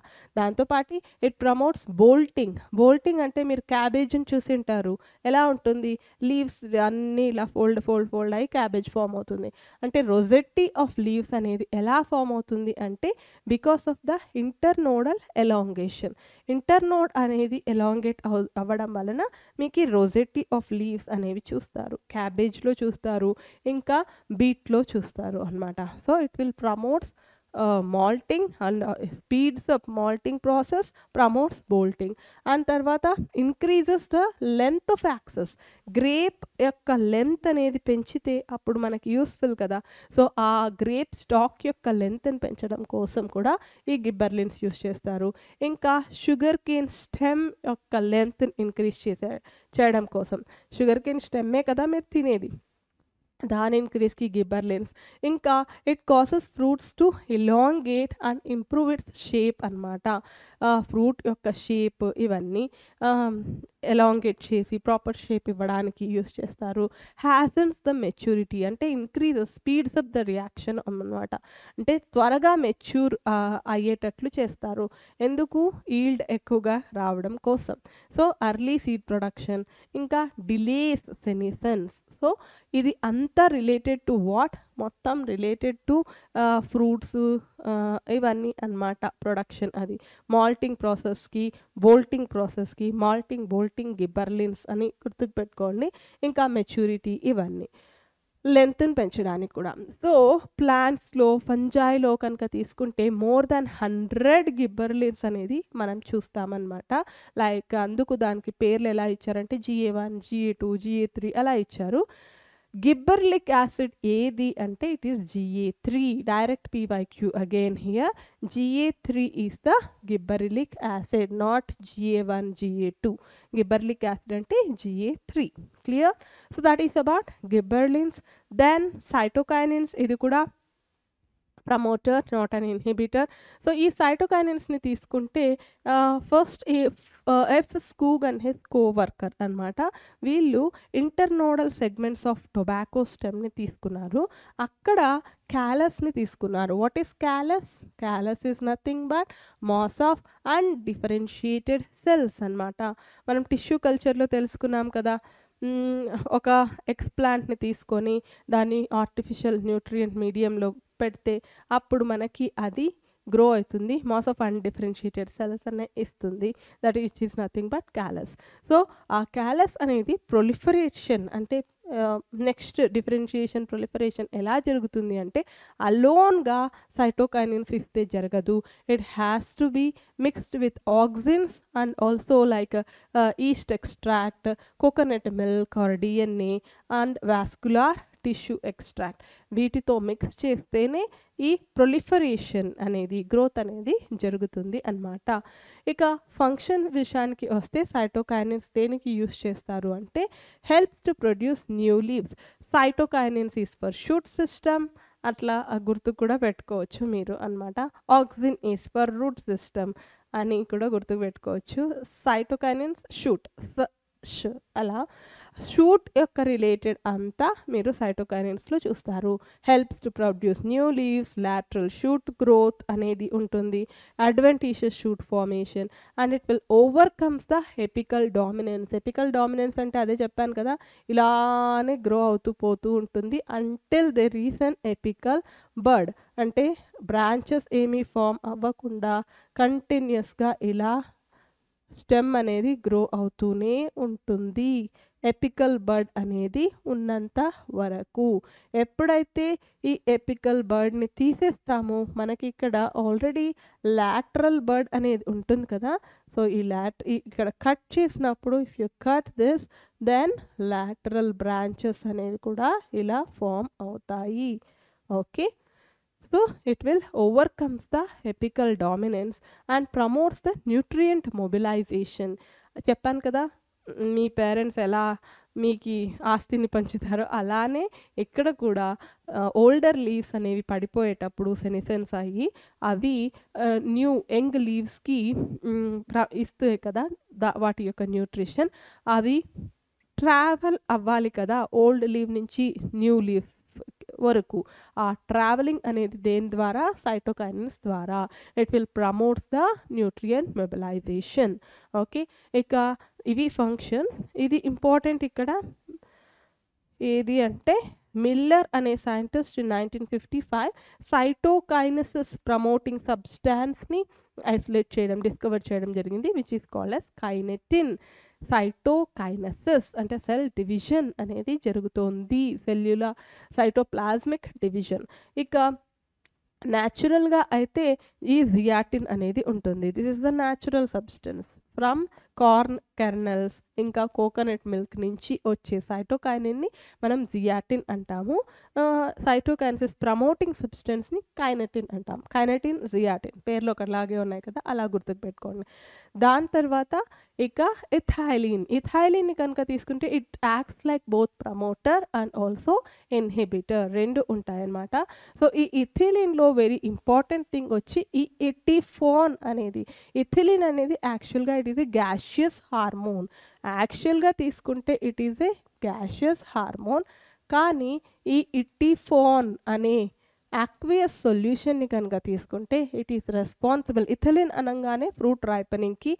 దాంతోపాటు ఇట్ ప్రమోట్స్ బోల్టింగ్ బోల్టింగ్ అంటే మీరు క్యాబేజ్ని చూసింటారు. ఎలా ఉంటుంది? లీవ్స్ అన్నీ ఇలా ఫోల్డ్ ఫోల్డ్ ఫోల్డ్ అయ్యి క్యాబేజ్ ఫామ్ అవుతుంది. అంటే రొజెట్టి ఆఫ్ లీవ్స్ అనేది ఎలా ఫామ్ అవుతుంది అంటే because of the internodal elongation internode అనేది ఎలాంగేట్ అవ అవ్వడం వలన మీకు రోజెట్టి ఆఫ్ లీవ్స్ అనేవి చూస్తారు. క్యాబేజ్లో చూస్తారు. ఇంకా బీట్లో చూస్తారు అనమాట so it will promotes malting and speeds up malting process promotes bolting and తర్వాత increases the length of axis grape యొక్క లెంత్ అనేది పెంచితే అప్పుడు మనకి యూస్ఫుల్ కదా. సో ఆ గ్రేప్ స్టాక్ యొక్క లెంత్ని పెంచడం కోసం కూడా ఈ గిబ్బర్లిన్స్ యూస్ చేస్తారు. ఇంకా షుగర్ కేన్ స్టెమ్ యొక్క లెంత్ని ఇంక్రీజ్ చేసే చేయడం కోసం. షుగర్ కేన్ స్టెమ్మే కదా మీరు తినేది. దాని ఇంక్రీస్కి గిబ్బర్లెన్స్ ఇంకా it causes fruits to elongate and improve its shape అనమాట ఫ్రూట్ యొక్క షేప్ ఇవన్నీ ఎలాంగేట్ చేసి ప్రాపర్ షేప్ ఇవ్వడానికి యూస్ చేస్తారు. హ్యాసన్స్ ద మెచ్యూరిటీ అంటే increase speeds up the reaction అనమాట అంటే త్వరగా మెచ్యూర్ అయ్యేటట్లు చేస్తారు. ఎందుకు? ఈల్డ్ ఎక్కువగా రావడం కోసం. సో అర్లీ సీడ్ ప్రొడక్షన్ ఇంకా డిలేస్ సెనిసన్స్ సో ఇది అంతా రిలేటెడ్ టు వాట్ మొత్తం రిలేటెడ్ టు ఫ్రూట్స్ ఇవన్నీ అన్నమాట ప్రొడక్షన్ అది. మాల్టింగ్ ప్రాసెస్కి బోల్టింగ్ ప్రాసెస్కి మాల్టింగ్ బోల్టింగ్ గిబ్బర్లిన్స్ అని గుర్తుపెట్టుకోండి ఇంకా మెచ్యూరిటీ ఇవన్నీ. లెంత్ని పెంచడానికి కూడా. సో ప్లాంట్స్లో ఫంజాయిలో కనుక తీసుకుంటే మోర్ దాన్ హండ్రెడ్ గిబ్బర్లిన్స్ అనేది మనం చూస్తామన్నమాట. లైక్ అందుకు దానికి పేర్లు ఎలా ఇచ్చారంటే GA one GA two GA three అలా ఇచ్చారు. గిబ్బర్లిక్ యాసిడ్ ఏది అంటే it is GA three direct PYQ again here GA three is the gibberellic acid not GA one GA two gibberellic acid అంటే GA three clear so that is about gibberellins. Then cytokinins ఇది కూడా promoter not an inhibitor so ఈ సైటోకైనిన్స్ని తీసుకుంటే first F Skoog and his coworker అనమాట వీళ్ళు ఇంటర్నోడల్ సెగ్మెంట్స్ ఆఫ్ టొబాకో స్టెమ్ని తీసుకున్నారు. అక్కడ క్యాలస్ని తీసుకున్నారు. What is callus callus is nothing but mass of and differentiated cells అనమాట మనం టిష్యూ కల్చర్లో తెలుసుకున్నాం కదా. ఒక ఎక్స్ప్లాంట్ని తీసుకొని దాన్ని ఆర్టిఫిషియల్ న్యూట్రియంట్ మీడియంలో పెడితే అప్పుడు మనకి అది గ్రో అవుతుంది. మాస్ ఆఫ్ అన్డిఫరెన్షియేటెడ్ సెల్స్ అనే ఇస్తుంది. That each is nothing but callus so ఆ క్యాలస్ అనేది ప్రొలిఫరేషన్ అంటే నెక్స్ట్ డిఫరెన్షియేషన్ ప్రొలిఫరేషన్ ఎలా జరుగుతుంది అంటే అలోన్గా సైటోకైనిన్స్ ఇస్తే జరగదు. It has to be mixed with auxins and also like yeast extract coconut milk or DNA and vascular tissue extract వీటితో మిక్స్ చేస్తేనే ఈ ప్రొలిఫరేషన్ అనేది గ్రోత్ అనేది జరుగుతుంది అన్నమాట. ఇక ఫంక్షన్ విషయానికి వస్తే సైటోకైనిన్స్ దేనికి యూస్ చేస్తారు అంటే help to produce new leaves cytokinins is for shoot system అట్లా గుర్తు కూడా పెట్టుకోవచ్చు మీరు అనమాట oxygen is for root system అని కూడా గుర్తుకు పెట్టుకోవచ్చు. సైటోకైనిన్స్ షూట్ అలా. షూట్ యొక్క రిలేటెడ్ అంతా మీరు సైటోకైనిన్స్లో చూస్తారు. Helps to produce new leaves lateral shoot growth అనేది ఉంటుంది. Adventitious shoot formation and it will overcomes the apical dominance apical dominance అంటే అదే చెప్పాను కదా ఇలానే గ్రో అవుతూ పోతూ ఉంటుంది until the reason apical bud అంటే బ్రాంచెస్ ఏమీ ఫామ్ అవ్వకుండా కంటిన్యూస్గా ఇలా స్టెమ్ అనేది గ్రో అవుతూనే ఉంటుంది. ఎపికల్ బర్డ్ అనేది ఉన్నంత వరకు. ఎప్పుడైతే ఈ ఎపికల్ బర్డ్ని తీసేస్తామో మనకి ఇక్కడ ఆల్రెడీ లాటరల్ బర్డ్ అనేది ఉంటుంది కదా. సో ఈ లాట్ ఇక్కడ కట్ చేసినప్పుడు if you cut this then lateral branches అనేవి కూడా ఇలా ఫామ్ అవుతాయి. Okay? So it will overcomes the apical dominance and promotes the nutrient mobilisation. చెప్పాను కదా మీ పేరెంట్స్ ఎలా మీకు ఆస్తిని పంచుతారో అలానే ఇక్కడ కూడా ఓల్డర్ లీవ్స్ అనేవి పడిపోయేటప్పుడు సెనిసెన్స్ అయ్యి అవి న్యూ యంగ్ లీవ్స్కి ఇస్తాయి కదా దా వాటి యొక్క న్యూట్రిషన్. అవి ట్రావెల్ అవ్వాలి కదా ఓల్డ్ లీవ్ నుంచి న్యూ లీవ్ వరకు. ఆ ట్రావెలింగ్ అనేది దేని ద్వారా? సైటోకైనన్స్ ద్వారా. It will promote the nutrient mobilisation okay ఇక ఇవి ఫంక్షన్ ఇది ఇంపార్టెంట్ ఇక్కడ. ఏది అంటే మిల్లర్ అనే scientist nineteen fifty five cytokinesis promoting సబ్స్టాన్స్ని isolate చేయడం డిస్కవర్ చేయడం జరిగింది which is called as kinetin cytokinesis అంటే సెల్ డివిజన్ అనేది జరుగుతోంది సెల్యుల సైటోప్లాస్మిక్ డివిజన్ ఇక న్యాచురల్గా అయితే ఈ జియాటిన్ అనేది ఉంటుంది. This is the natural substance from corn kernels ఇంకా కోకోనట్ మిల్క్ నుంచి వచ్చే సైటోకైనిన్ని మనం జియాటిన్ అంటాము. సైటోకైనసిస్ ప్రమోటింగ్ సబ్స్టెన్స్ని కైనటిన్ అంటాం. కైనటిన్ జియాటిన్ పేర్లు ఒకలాగే ఉన్నాయి కదా అలా గుర్తుకు పెట్టుకోండి దాని తర్వాత ఇక ఇథైలిన్. ఇథైలిన్ని కనుక తీసుకుంటే it acts like both promoter and also inhibitor. రెండు ఉంటాయన్నమాట. సో ఈ ఇథిలిన్లో వెరీ ఇంపార్టెంట్ థింగ్ వచ్చి ఈ ఎటిఫోన్ అనేది. ఇథిలిన్ అనేది యాక్చువల్గా ఇట్ ఇది గ్యాస్ గ్యాషియస్ హార్మోన్ యాక్చువల్గా తీసుకుంటే it is a gaseous hormone కానీ ఈ ఇటిఫోన్ అనే యాక్వియస్ సొల్యూషన్ని కనుక తీసుకుంటే ఇట్ ఈస్ రెస్పాన్సిబుల్ ఇథలిన్ అనగానే ఫ్రూట్ రైపనింగ్కి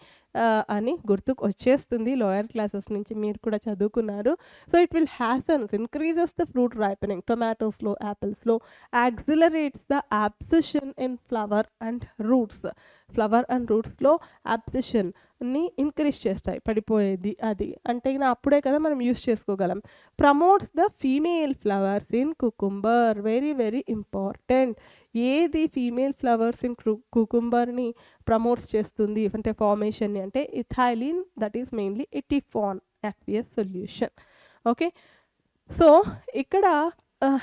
అని గుర్తుకు వచ్చేస్తుంది. లోయర్ క్లాసెస్ నుంచి మీరు కూడా చదువుకున్నారు. So it will hasten increases the fruit ripening టొమాటోస్లో యాపిల్స్లో accelerates the abscission in flower and roots flower and రూట్స్లో యాప్సిషన్ని ఇంక్రీజ్ చేస్తాయి. పడిపోయేది అది. అంటే అప్పుడే కదా మనం యూస్ చేసుకోగలం. Promotes the female flowers in cucumber very very important ఏది ఫీమేల్ ఫ్లవర్స్ ఇన్ కుకుంబర్ని ప్రమోట్స్ చేస్తుంది? అంటే ఫార్మేషన్ని అంటే ethylene that is mainly ethephon aqueous solution okay so ఇక్కడ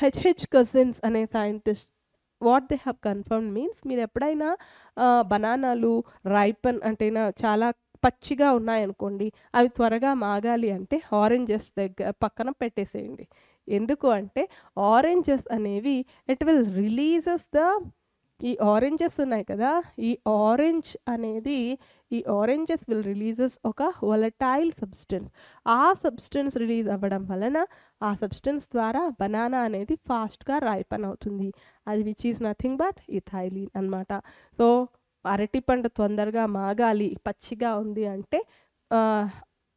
హెచ్హెచ్ కజిన్స్ అనే scientist what they have confirm means మీరు ఎప్పుడైనా బనానాలు రైపన్ అంటే చాలా పచ్చిగా ఉన్నాయనుకోండి అవి త్వరగా మాగాలి అంటే ఆరెంజెస్ దగ్గర పక్కన పెట్టేసేయండి. ఎందుకు అంటే ఆరెంజెస్ అనేవి ఇట్ విల్ రిలీజెస్ ద ఈ ఆరెంజెస్ ఉన్నాయి కదా ఈ ఆరెంజ్ అనేది ఈ ఆరెంజెస్ విల్ రిలీజెస్ ఒక వలటైల్ సబ్స్టెన్స్ ఆ సబ్స్టెన్స్ రిలీజ్ అవ్వడం వలన ఆ సబ్స్టెన్స్ ద్వారా బనానా అనేది ఫాస్ట్గా రైపన్ అవుతుంది. అది which is nothing but ethylene అనమాట సో అరటిపండు తొందరగా మాగాలి పచ్చిగా ఉంది అంటే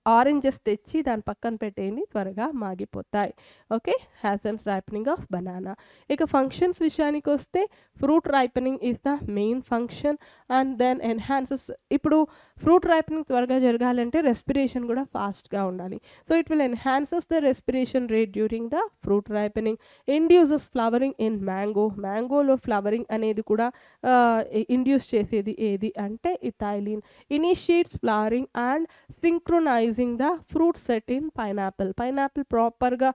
ఆరెంజెస్ తెచ్చి దాని పక్కన పెట్టేయండి త్వరగా మాగిపోతాయి. Okay? Hastens ripening of banana ఇక ఫంక్షన్స్ విషయానికి వస్తే fruit ripening is the main function and then enhances ఇప్పుడు ఫ్రూట్ రైపనింగ్ త్వరగా జరగాలంటే రెస్పిరేషన్ కూడా ఫాస్ట్గా ఉండాలి. So it will enhances the respiration rate during the fruit ripening induces flowering in mango మ్యాంగోలో flowering అనేది కూడా ఇండ్యూస్ చేసేది ఏది అంటే ethylene. Initiates flowering and synchronising the fruit set in pineapple pineapple ప్రాపర్గా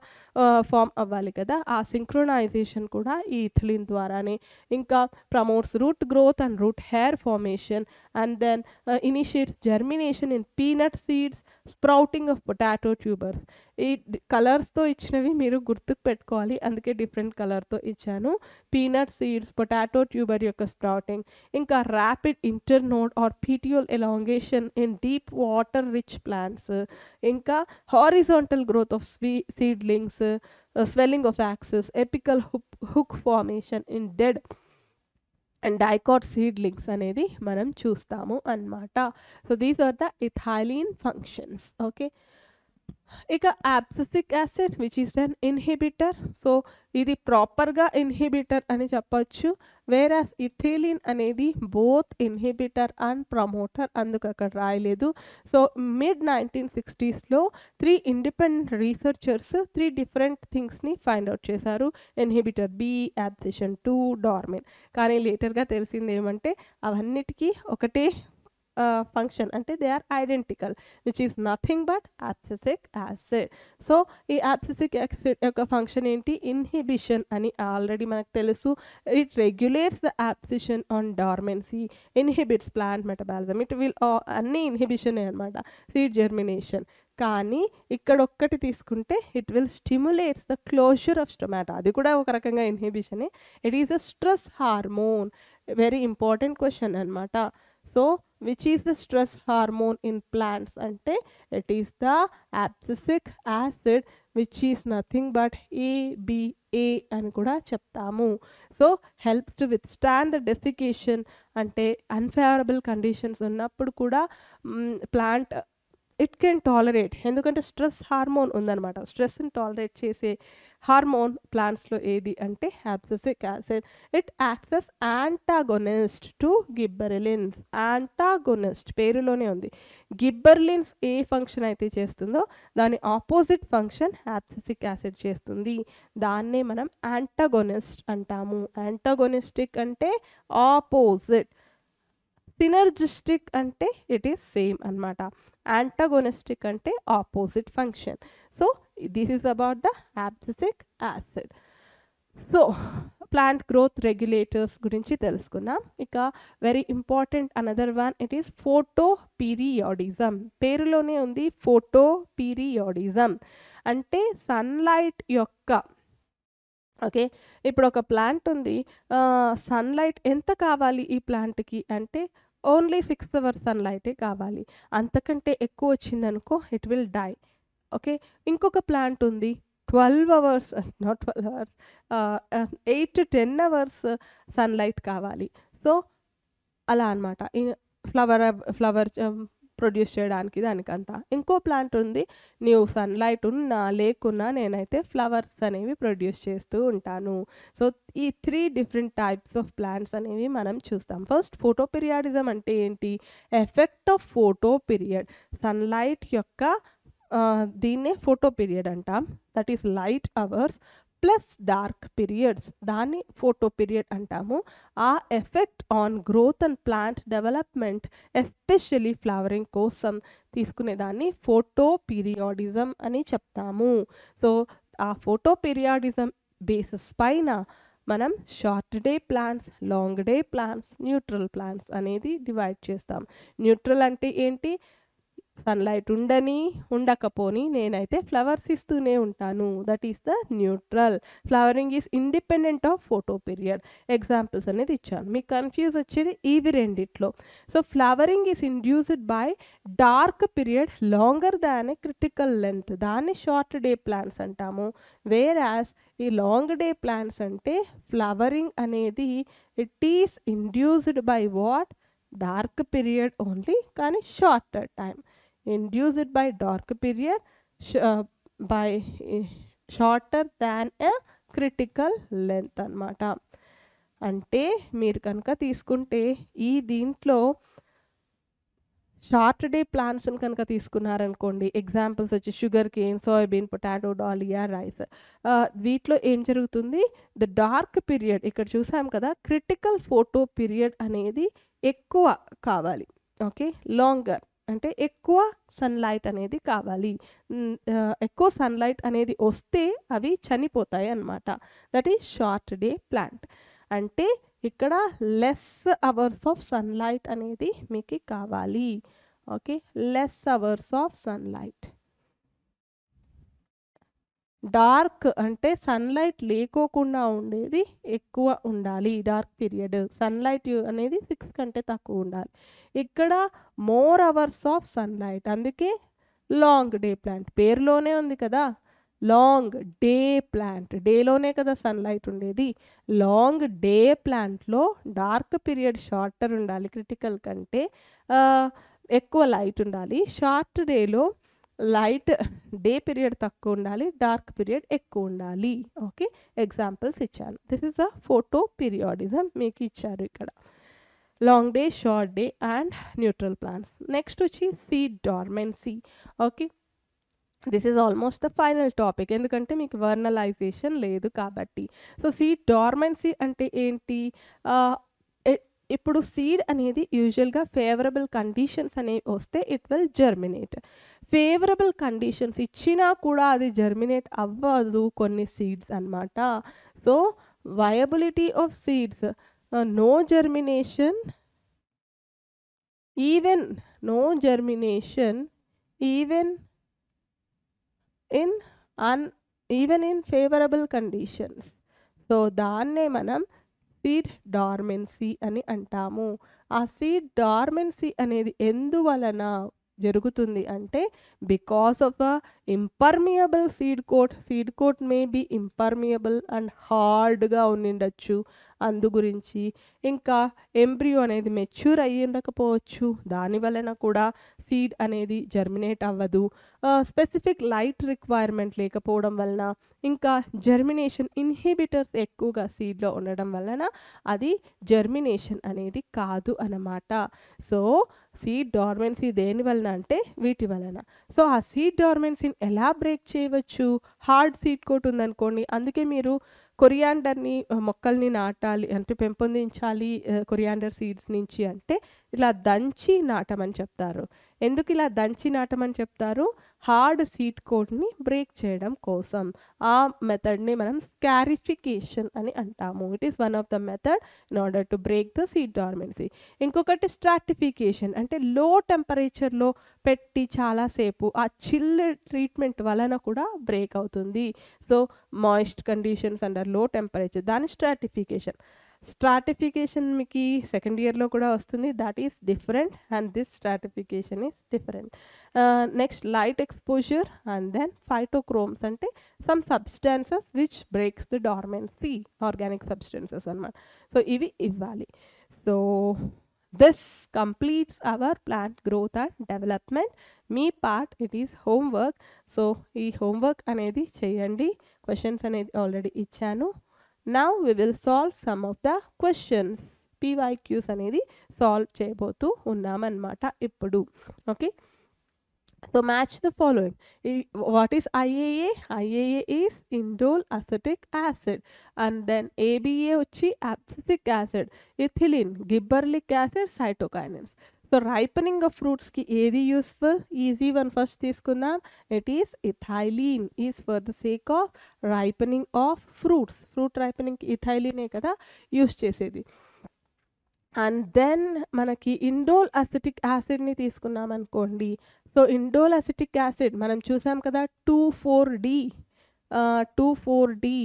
ఫామ్ అవ్వాలి కదా. ఆ సింక్రోనైజేషన్ కూడా ఈ ఇథిలిన్ ద్వారానే. ఇంకా promotes root growth and root hair formation and then initiates germination in peanut seeds sprouting of potato tubers ఈ కలర్స్తో ఇచ్చినవి మీరు గుర్తుకు పెట్టుకోవాలి. అందుకే డిఫరెంట్ కలర్తో ఇచ్చాను. పీనట్ సీడ్స్ పొటాటో ట్యూబర్ యొక్క స్ప్రౌటింగ్ ఇంకా rapid internode or petiole elongation in deep water rich plants ఇంకా horizontal growth of స్వీ seedlings swelling of axis apical hook hook formation in dead and dicot seedlings అనేది మనం చూస్తాము అన్నమాట. So these are the ethylene functions okay ఇక abscisic acid which is an inhibitor so ఇది ప్రాపర్గా ఇన్హిబిటర్ అని చెప్పొచ్చు. వేరాస్ ఇథిలిన్ అనేది బోత్ ఇన్హిబిటర్ అండ్ ప్రమోటర్ అందుకు అక్కడ రాయలేదు. So mid nineteen సిక్స్టీస్లో three independent researchers three different థింగ్స్ని find out చేశారు. Inhibitor B abscission two dormin కానీ లేటర్గా తెలిసింది ఏమంటే అవన్నిటికీ ఒకటే ఫంక్షన్ అంటే they are identical which is nothing but abscisic acid so ఈ యాప్సిసిక్ యాసిడ్ యొక్క ఫంక్షన్ ఏంటి? ఇన్హిబిషన్ అని ఆల్రెడీ మనకు తెలుసు. It regulates the abscission on dormancy inhibits plant metabolism it will అన్ని ఇన్హిబిషన్ అనమాట సీడ్ జర్మినేషన్ కానీ ఇక్కడ ఒక్కటి తీసుకుంటే it will stimulates the closure of stomata అది కూడా ఒక రకంగా ఇన్హిబిషనే it is a stress hormone very important question అనమాట so which is the stress hormone in plants అంటే it is the abscisic acid which is nothing but ABA అని కూడా చెప్తాము. So helps to withstand the desiccation అంటే అన్ఫేవరబుల్ కండిషన్స్ ఉన్నప్పుడు కూడా ప్లాంట్ ఇట్ కెన్ టాలరేట్ ఎందుకంటే స్ట్రెస్ హార్మోన్ ఉందన్నమాట. స్ట్రెస్ని టాలరేట్ చేసే హార్మోన్ ప్లాంట్స్లో ఏది అంటే abscisic acid. It acts as antagonist to gibberellins antagonist పేరులోనే ఉంది. గిబ్బర్లిన్స్ ఏ ఫంక్షన్ అయితే చేస్తుందో దాని ఆపోజిట్ ఫంక్షన్ హ్యాప్సిసిక్ యాసిడ్ చేస్తుంది. దాన్నే మనం యాంటాగొనిస్ట్ అంటాము. యాంటాగొనిస్టిక్ అంటే ఆపోజిట్ సినర్జిస్టిక్ అంటే ఇట్ ఈస్ సేమ్ అనమాట యాంటాగోనిస్టిక్ అంటే opposite function so this is about the abscisic acid so plant growth regulators గురించి తెలుసుకున్నాం ఇక very important another one it is photoperiodism పేరులోనే ఉంది ఫోటో పీరియాడిజం అంటే సన్లైట్ యొక్క ఓకే ఇప్పుడు ఒక ప్లాంట్ ఉంది. సన్లైట్ ఎంత కావాలి ఈ ప్లాంట్కి అంటే ఓన్లీ సిక్స్ అవర్ సన్లైటే కావాలి. అంతకంటే ఎక్కువ వచ్చిందనుకో ఇట్ విల్ డై ఓకే? ఇంకొక ప్లాంట్ ఉంది. Twelve hours not twelve hours eight to ten hours sunlight కావాలి. సో అలా అనమాట ఫ్లవర్ ఫ్లవర్ ప్రొడ్యూస్ చేయడానికి దానికంతా. ఇంకో ప్లాంట్ ఉంది. నీవు సన్లైట్ ఉన్నా లేకున్నా నేనైతే ఫ్లవర్స్ అనేవి ప్రొడ్యూస్ చేస్తూ ఉంటాను. సో ఈ three different types of plants అనేవి మనం చూస్తాం. ఫస్ట్ ఫోటో పీరియాడిజం అంటే ఏంటి? Effect of photoperiod sunlight యొక్క దీన్నే ఫోటో పీరియడ్ అంటాం. That is light hours plus dark periods దాన్ని ఫోటో పీరియడ్ అంటాము. ఆ effect on growth and plant development especially flowering కోసం తీసుకునేదాన్ని ఫోటో పీరియాడిజం అని చెప్తాము. సో ఆ ఫోటో పీరియాడిజం బేసిస్ పైన మనం short day plants long day plants neutral plants అనేది డివైడ్ చేస్తాం. న్యూట్రల్ అంటే ఏంటి? సన్లైట్ ఉండని ఉండకపోని నేనైతే ఫ్లవర్స్ ఇస్తూనే ఉంటాను. That is the neutral flowering is independent of photoperiod examples అనేది ఇచ్చాను. మీకు కన్ఫ్యూజ్ వచ్చేది ఇవి రెండిట్లో. So flowering is induced by dark period longer than a critical length దాన్ని షార్ట్ డే ప్లాన్స్ అంటాము. వేర్ యాజ్ ఈ లాంగ్ డే ప్లాన్స్ అంటే ఫ్లవరింగ్ అనేది it is induced by what dark period only కానీ shorter time induced by dark period sh- uh, by uh, shorter than a critical అనమాట అంటే మీరు కనుక తీసుకుంటే ఈ దీంట్లో షార్ట్ డే ప్లాంట్స్ని కనుక తీసుకున్నారనుకోండి ఎగ్జాంపుల్స్ వచ్చి sugar cane soybean potato dahlia rice వీటిలో ఏం జరుగుతుంది? ద డార్క్ పీరియడ్ ఇక్కడ చూసాం కదా క్రిటికల్ ఫోటో పీరియడ్ అనేది ఎక్కువ కావాలి. ఓకే లాంగర్ అంటే ఎక్కువ సన్లైట్ అనేది కావాలి. ఎక్కువ సన్లైట్ అనేది వస్తే అవి చనిపోతాయి అన్నమాట. That is short day plant అంటే ఇక్కడ లెస్ అవర్స్ ఆఫ్ సన్లైట్ అనేది మీకు కావాలి. Okay less hours of sunlight dark అంటే సన్లైట్ లేకోకుండా ఉండేది ఎక్కువ ఉండాలి డార్క్ పీరియడ్. సన్లైట్ అనేది సిక్స్ కంటే తక్కువ ఉండాలి. ఇక్కడ మోర్ అవర్స్ ఆఫ్ సన్లైట్. అందుకే లాంగ్ డే ప్లాంట్. పేరులోనే ఉంది కదా. Long day plant. డేలోనే కదా సన్లైట్ ఉండేది. లాంగ్ డే ప్లాంట్లో డార్క్ పీరియడ్ షార్టర్ ఉండాలి క్రిటికల్ కంటే. ఎక్కువ లైట్ ఉండాలి. షార్ట్ డేలో లైట్ డే పీరియడ్ తక్కువ ఉండాలి డార్క్ పీరియడ్ ఎక్కువ ఉండాలి. ఓకే? ఎగ్జాంపుల్స్ ఇచ్చాను. This is the photoperiodism మీకు ఇచ్చారు ఇక్కడ. Long day short day and neutral plants next వచ్చి seed dormancy okay? This is almost the final topic ఎందుకంటే మీకు వర్నలైజేషన్ లేదు కాబట్టి. సో సీ డార్మెన్సీ అంటే ఏంటి? ఇప్పుడు సీడ్ అనేది యూజువల్గా ఫేవరబుల్ కండిషన్స్ అనేవి వస్తే it will germinate favourable conditions ఇచ్చినా కూడా అది జర్మినేట్ అవ్వదు కొన్ని సీడ్స్ అన్నమాట. So viability of seeds no germination even no germination even in un even in favourable conditions so దాన్నే మనం సీడ్ డార్మెన్సీ అని అంటాము. ఆ సీడ్ డార్మెన్సీ అనేది ఎందువలన జరుగుతుంది అంటే because of the impermeable seed coat. Seed coat may be impermeable and హార్డ్గా ఉండిండొచ్చు. అందు గురించి. ఇంకా ఎంబ్రియో అనేది మెచ్యూర్ అయ్యి ఉండకపోవచ్చు. దాని వలన కూడా సీడ్ అనేది జర్మినేట్ అవ్వదు. స్పెసిఫిక్ లైట్ రిక్వైర్మెంట్ లేకపోవడం వలన ఇంకా జర్మినేషన్ ఇన్హిబిటర్స్ ఎక్కువగా సీడ్లో ఉండడం వలన అది జర్మినేషన్ అనేది కాదు అన్నమాట. సో సీడ్ డార్మెన్సీ దేని వలన అంటే వీటి వలన. సో ఆ సీడ్ డార్మెన్సీని ఎలా బ్రేక్ చేయవచ్చు? హార్డ్ సీడ్ కోట్ ఉందనుకోండి అందుకే మీరు కొరియాండర్ని మొక్కల్ని నాటాలి అంటే పెంపొందించాలి కొరియాండర్ సీడ్స్ నుంచి అంటే ఇలా దంచి నాటమని చెప్తారు. ఎందుకు ఇలా దంచి నాటమని చెప్తారు? హార్డ్ సీట్ కోడ్ని బ్రేక్ చేయడం కోసం. ఆ మెథడ్ని మనం స్కారిఫికేషన్ అని అంటాము. It is one of the method in order to break the seed dormancy ఇంకొకటి స్ట్రాటిఫికేషన్ అంటే లో టెంపరేచర్లో పెట్టి చాలాసేపు ఆ చిల్ ట్రీట్మెంట్ వలన కూడా బ్రేక్ అవుతుంది. సో మాయిస్ట్ కండిషన్స్ అండర్లో టెంపరేచర్ దాని స్ట్రాటిఫికేషన్ స్ట్రాటిఫికేషన్ మీకు సెకండ్ ఇయర్లో కూడా వస్తుంది. That is different and this stratification is different next light exposure and then phytochromes అంటే some substances which breaks the dormancy organic substances అనమాట సో ఇవి ఇవ్వాలి. So this completes our plant growth and development me part it is homework so ఈ హోంవర్క్ అనేది చేయండి. క్వశ్చన్స్ అనేది ఆల్రెడీ ఇచ్చాను. Now we will solve some of the questions PYQs అనేది సాల్వ్ చేయబోతూ ఉన్నామన్నమాట ఇప్పుడు okay so match the following what is IAA IAA is indole acetic acid and then ABA వచ్చి abscisic acid ethylene gibberellic acid cytokinins so ripening of ఫ్రూట్స్కి ఏది యూస్ఫుల్ ఈజీ వన్ ఫస్ట్ తీసుకుందాం. It is ethylene is for the sake of ripening of fruits fruit రైపనింగ్కి ఇథైలీనే కదా? యూస్ చేసేది. అండ్ దెన్ మనకి ఇండోల్ అసిటిక్ యాసిడ్ని తీసుకున్నాం అనుకోండి. సో ఇండోల్ అసిటిక్ యాసిడ్ మనం చూసాం కదా? Two four D two four D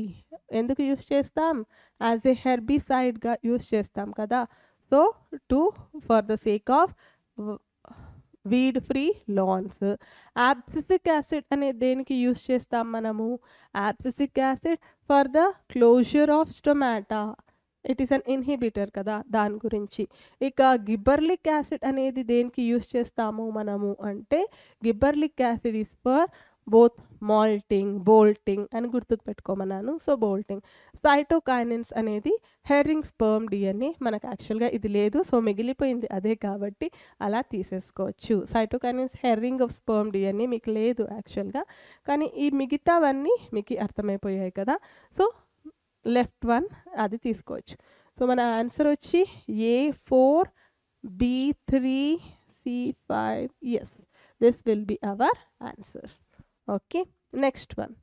ఎందుకు యూస్ చేస్తాం? యాజ్ ఏ హెర్బిసైడ్గా యూస్ చేస్తాం కదా? So two for the sake of weed free lawns. Abscisic acid అనే దేనికి యూస్ చేస్తాం మనము? Abscisic acid for the closure of stomata. It is an inhibitor కదా దాని గురించి. ఇక గిబ్బర్లిక్ యాసిడ్ అనేది దేనికి యూస్ చేస్తాము మనము అంటే gibberellic acid is for both malting bolting అని గుర్తుకు పెట్టుకోమన్నాను. సో బోల్టింగ్ సైటోకైనిన్స్ అనేది హెరింగ్ స్పర్మ్ డిఎన్ఏ మనకు యాక్చువల్గా ఇది లేదు. సో మిగిలిపోయింది అదే కాబట్టి అలా తీసేసుకోవచ్చు. Cytokinins herring of sperm DNA మీకు లేదు యాక్చువల్గా కానీ ఈ మిగతావన్నీ మీకు అర్థమైపోయాయి కదా. సో లెఫ్ట్ వన్ అది తీసుకోవచ్చు. సో మన ఆన్సర్ వచ్చి A four B three C five yes this will be our answer okay next one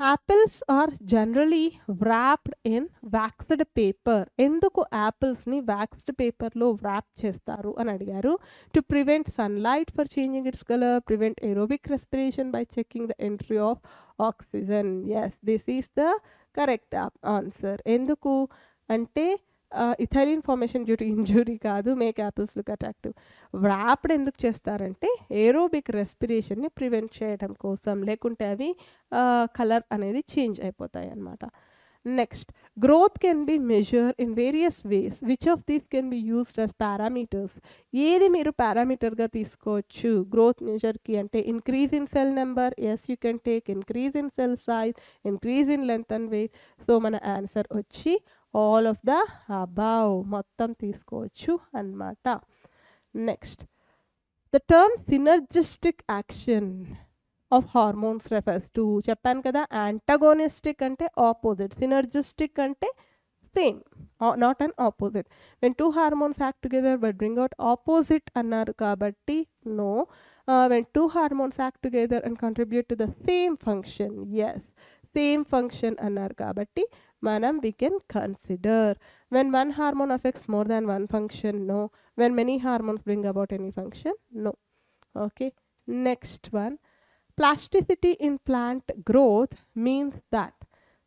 apples are generally wrapped in waxed paper ఎందుకు యాపిల్స్ని వ్యాక్స్డ్ పేపర్లో వ్రాప్ చేస్తారు అని అడిగారు? To prevent sunlight for changing its colour prevent aerobic respiration by checking the entry of oxygen yes this is the correct answer ఎందుకు? అంటే ethylene formation due to injury కాదు make apples look attractive wrapped ఎందుకు చేస్తారంటే ఏరోబిక్ రెస్పిరేషన్ని ప్రివెంట్ చేయడం కోసం లేకుంటే అవి కలర్ అనేది చేంజ్ అయిపోతాయి అన్నమాట. Next growth can be measure in various ways which of these can be used as parameters ఏది మీరు పారామీటర్గా తీసుకోవచ్చు? గ్రోత్ మెజర్కి అంటే increase in cell number yes you can take increase in cell size increase in length and weight so మన ఆన్సర్ వచ్చి ఆల్ ఆఫ్ ద అబావ్ మొత్తం తీసుకోవచ్చు అన్నమాట. Next the term synergistic action of hormones refers to చెప్పాను కదా యాంటగోనిస్టిక్ అంటే ఆపోజిట్ సినర్జిస్టిక్ అంటే same not an opposite when two hormones act together but bring out opposite అన్నారు కాబట్టి no when two hormones act together and contribute to the same function yes same function అన్నారు కాబట్టి manam we can consider. When one hormone affects more than one function no. When many hormones bring about any function no. Okay next one. Plasticity in plant growth means that.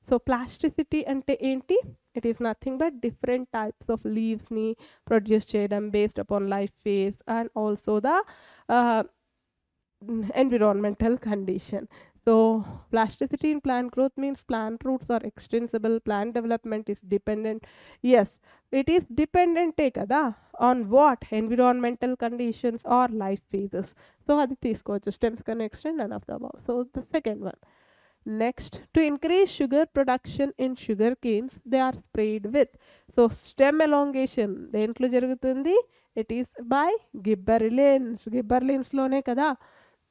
So plasticity ante enti? It is nothing but different types of leaves ni produce cheyadam based upon life phase and also the uh, environmental condition. So, plasticity in plant growth means plant roots are extensible, plant development is dependent. Yes, it is dependent kada on what environmental conditions or life phases. So, adi తీసుకోవచ్చు stems can extend none of the above. So, the second one. Next, to increase sugar production in sugar canes, they are sprayed with. So, stem elongation దేంట్లో జరుగుతుంది ఇట్ ఈస్ బై గిబ్బర్లిన్స్ గిబ్బర్లిన్స్లోనే కదా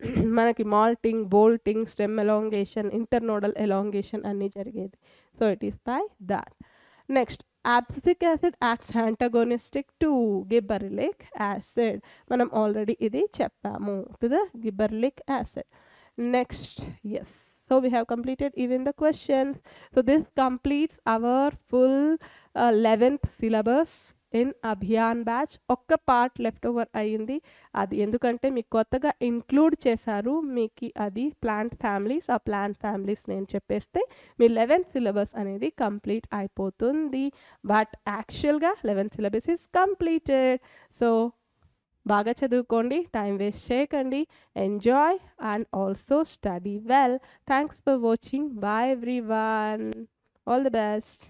[CLEARS THROAT] మనకి malting bolting stem elongation internodal elongation అన్నీ జరిగేది. So it is by that next abscisic acid acts antagonistic to gibberellic acid మనం ఆల్రెడీ ఇది చెప్పాము. To the gibberellic acid next yes so we have completed even the questions. So this completes our full uh, 11th syllabus. In Abhiyan batch. ఒక్క పార్ట్ లెఫ్ట్ ఓవర్ అయ్యింది. అది ఎందుకంటే మీకు కొత్తగా ఇంక్లూడ్ చేశారు. మీకు అది ప్లాంట్ ఫ్యామిలీస్ ఆ ప్లాంట్ ఫ్యామిలీస్ నేను చెప్పేస్తే మీ లెవెన్త్ సిలబస్ అనేది కంప్లీట్ అయిపోతుంది. బట్ యాక్చువల్గా eleventh syllabus is completed so బాగా చదువుకోండి టైం వేస్ట్ చేయకండి. Enjoy and also study well thanks for watching bye everyone all the best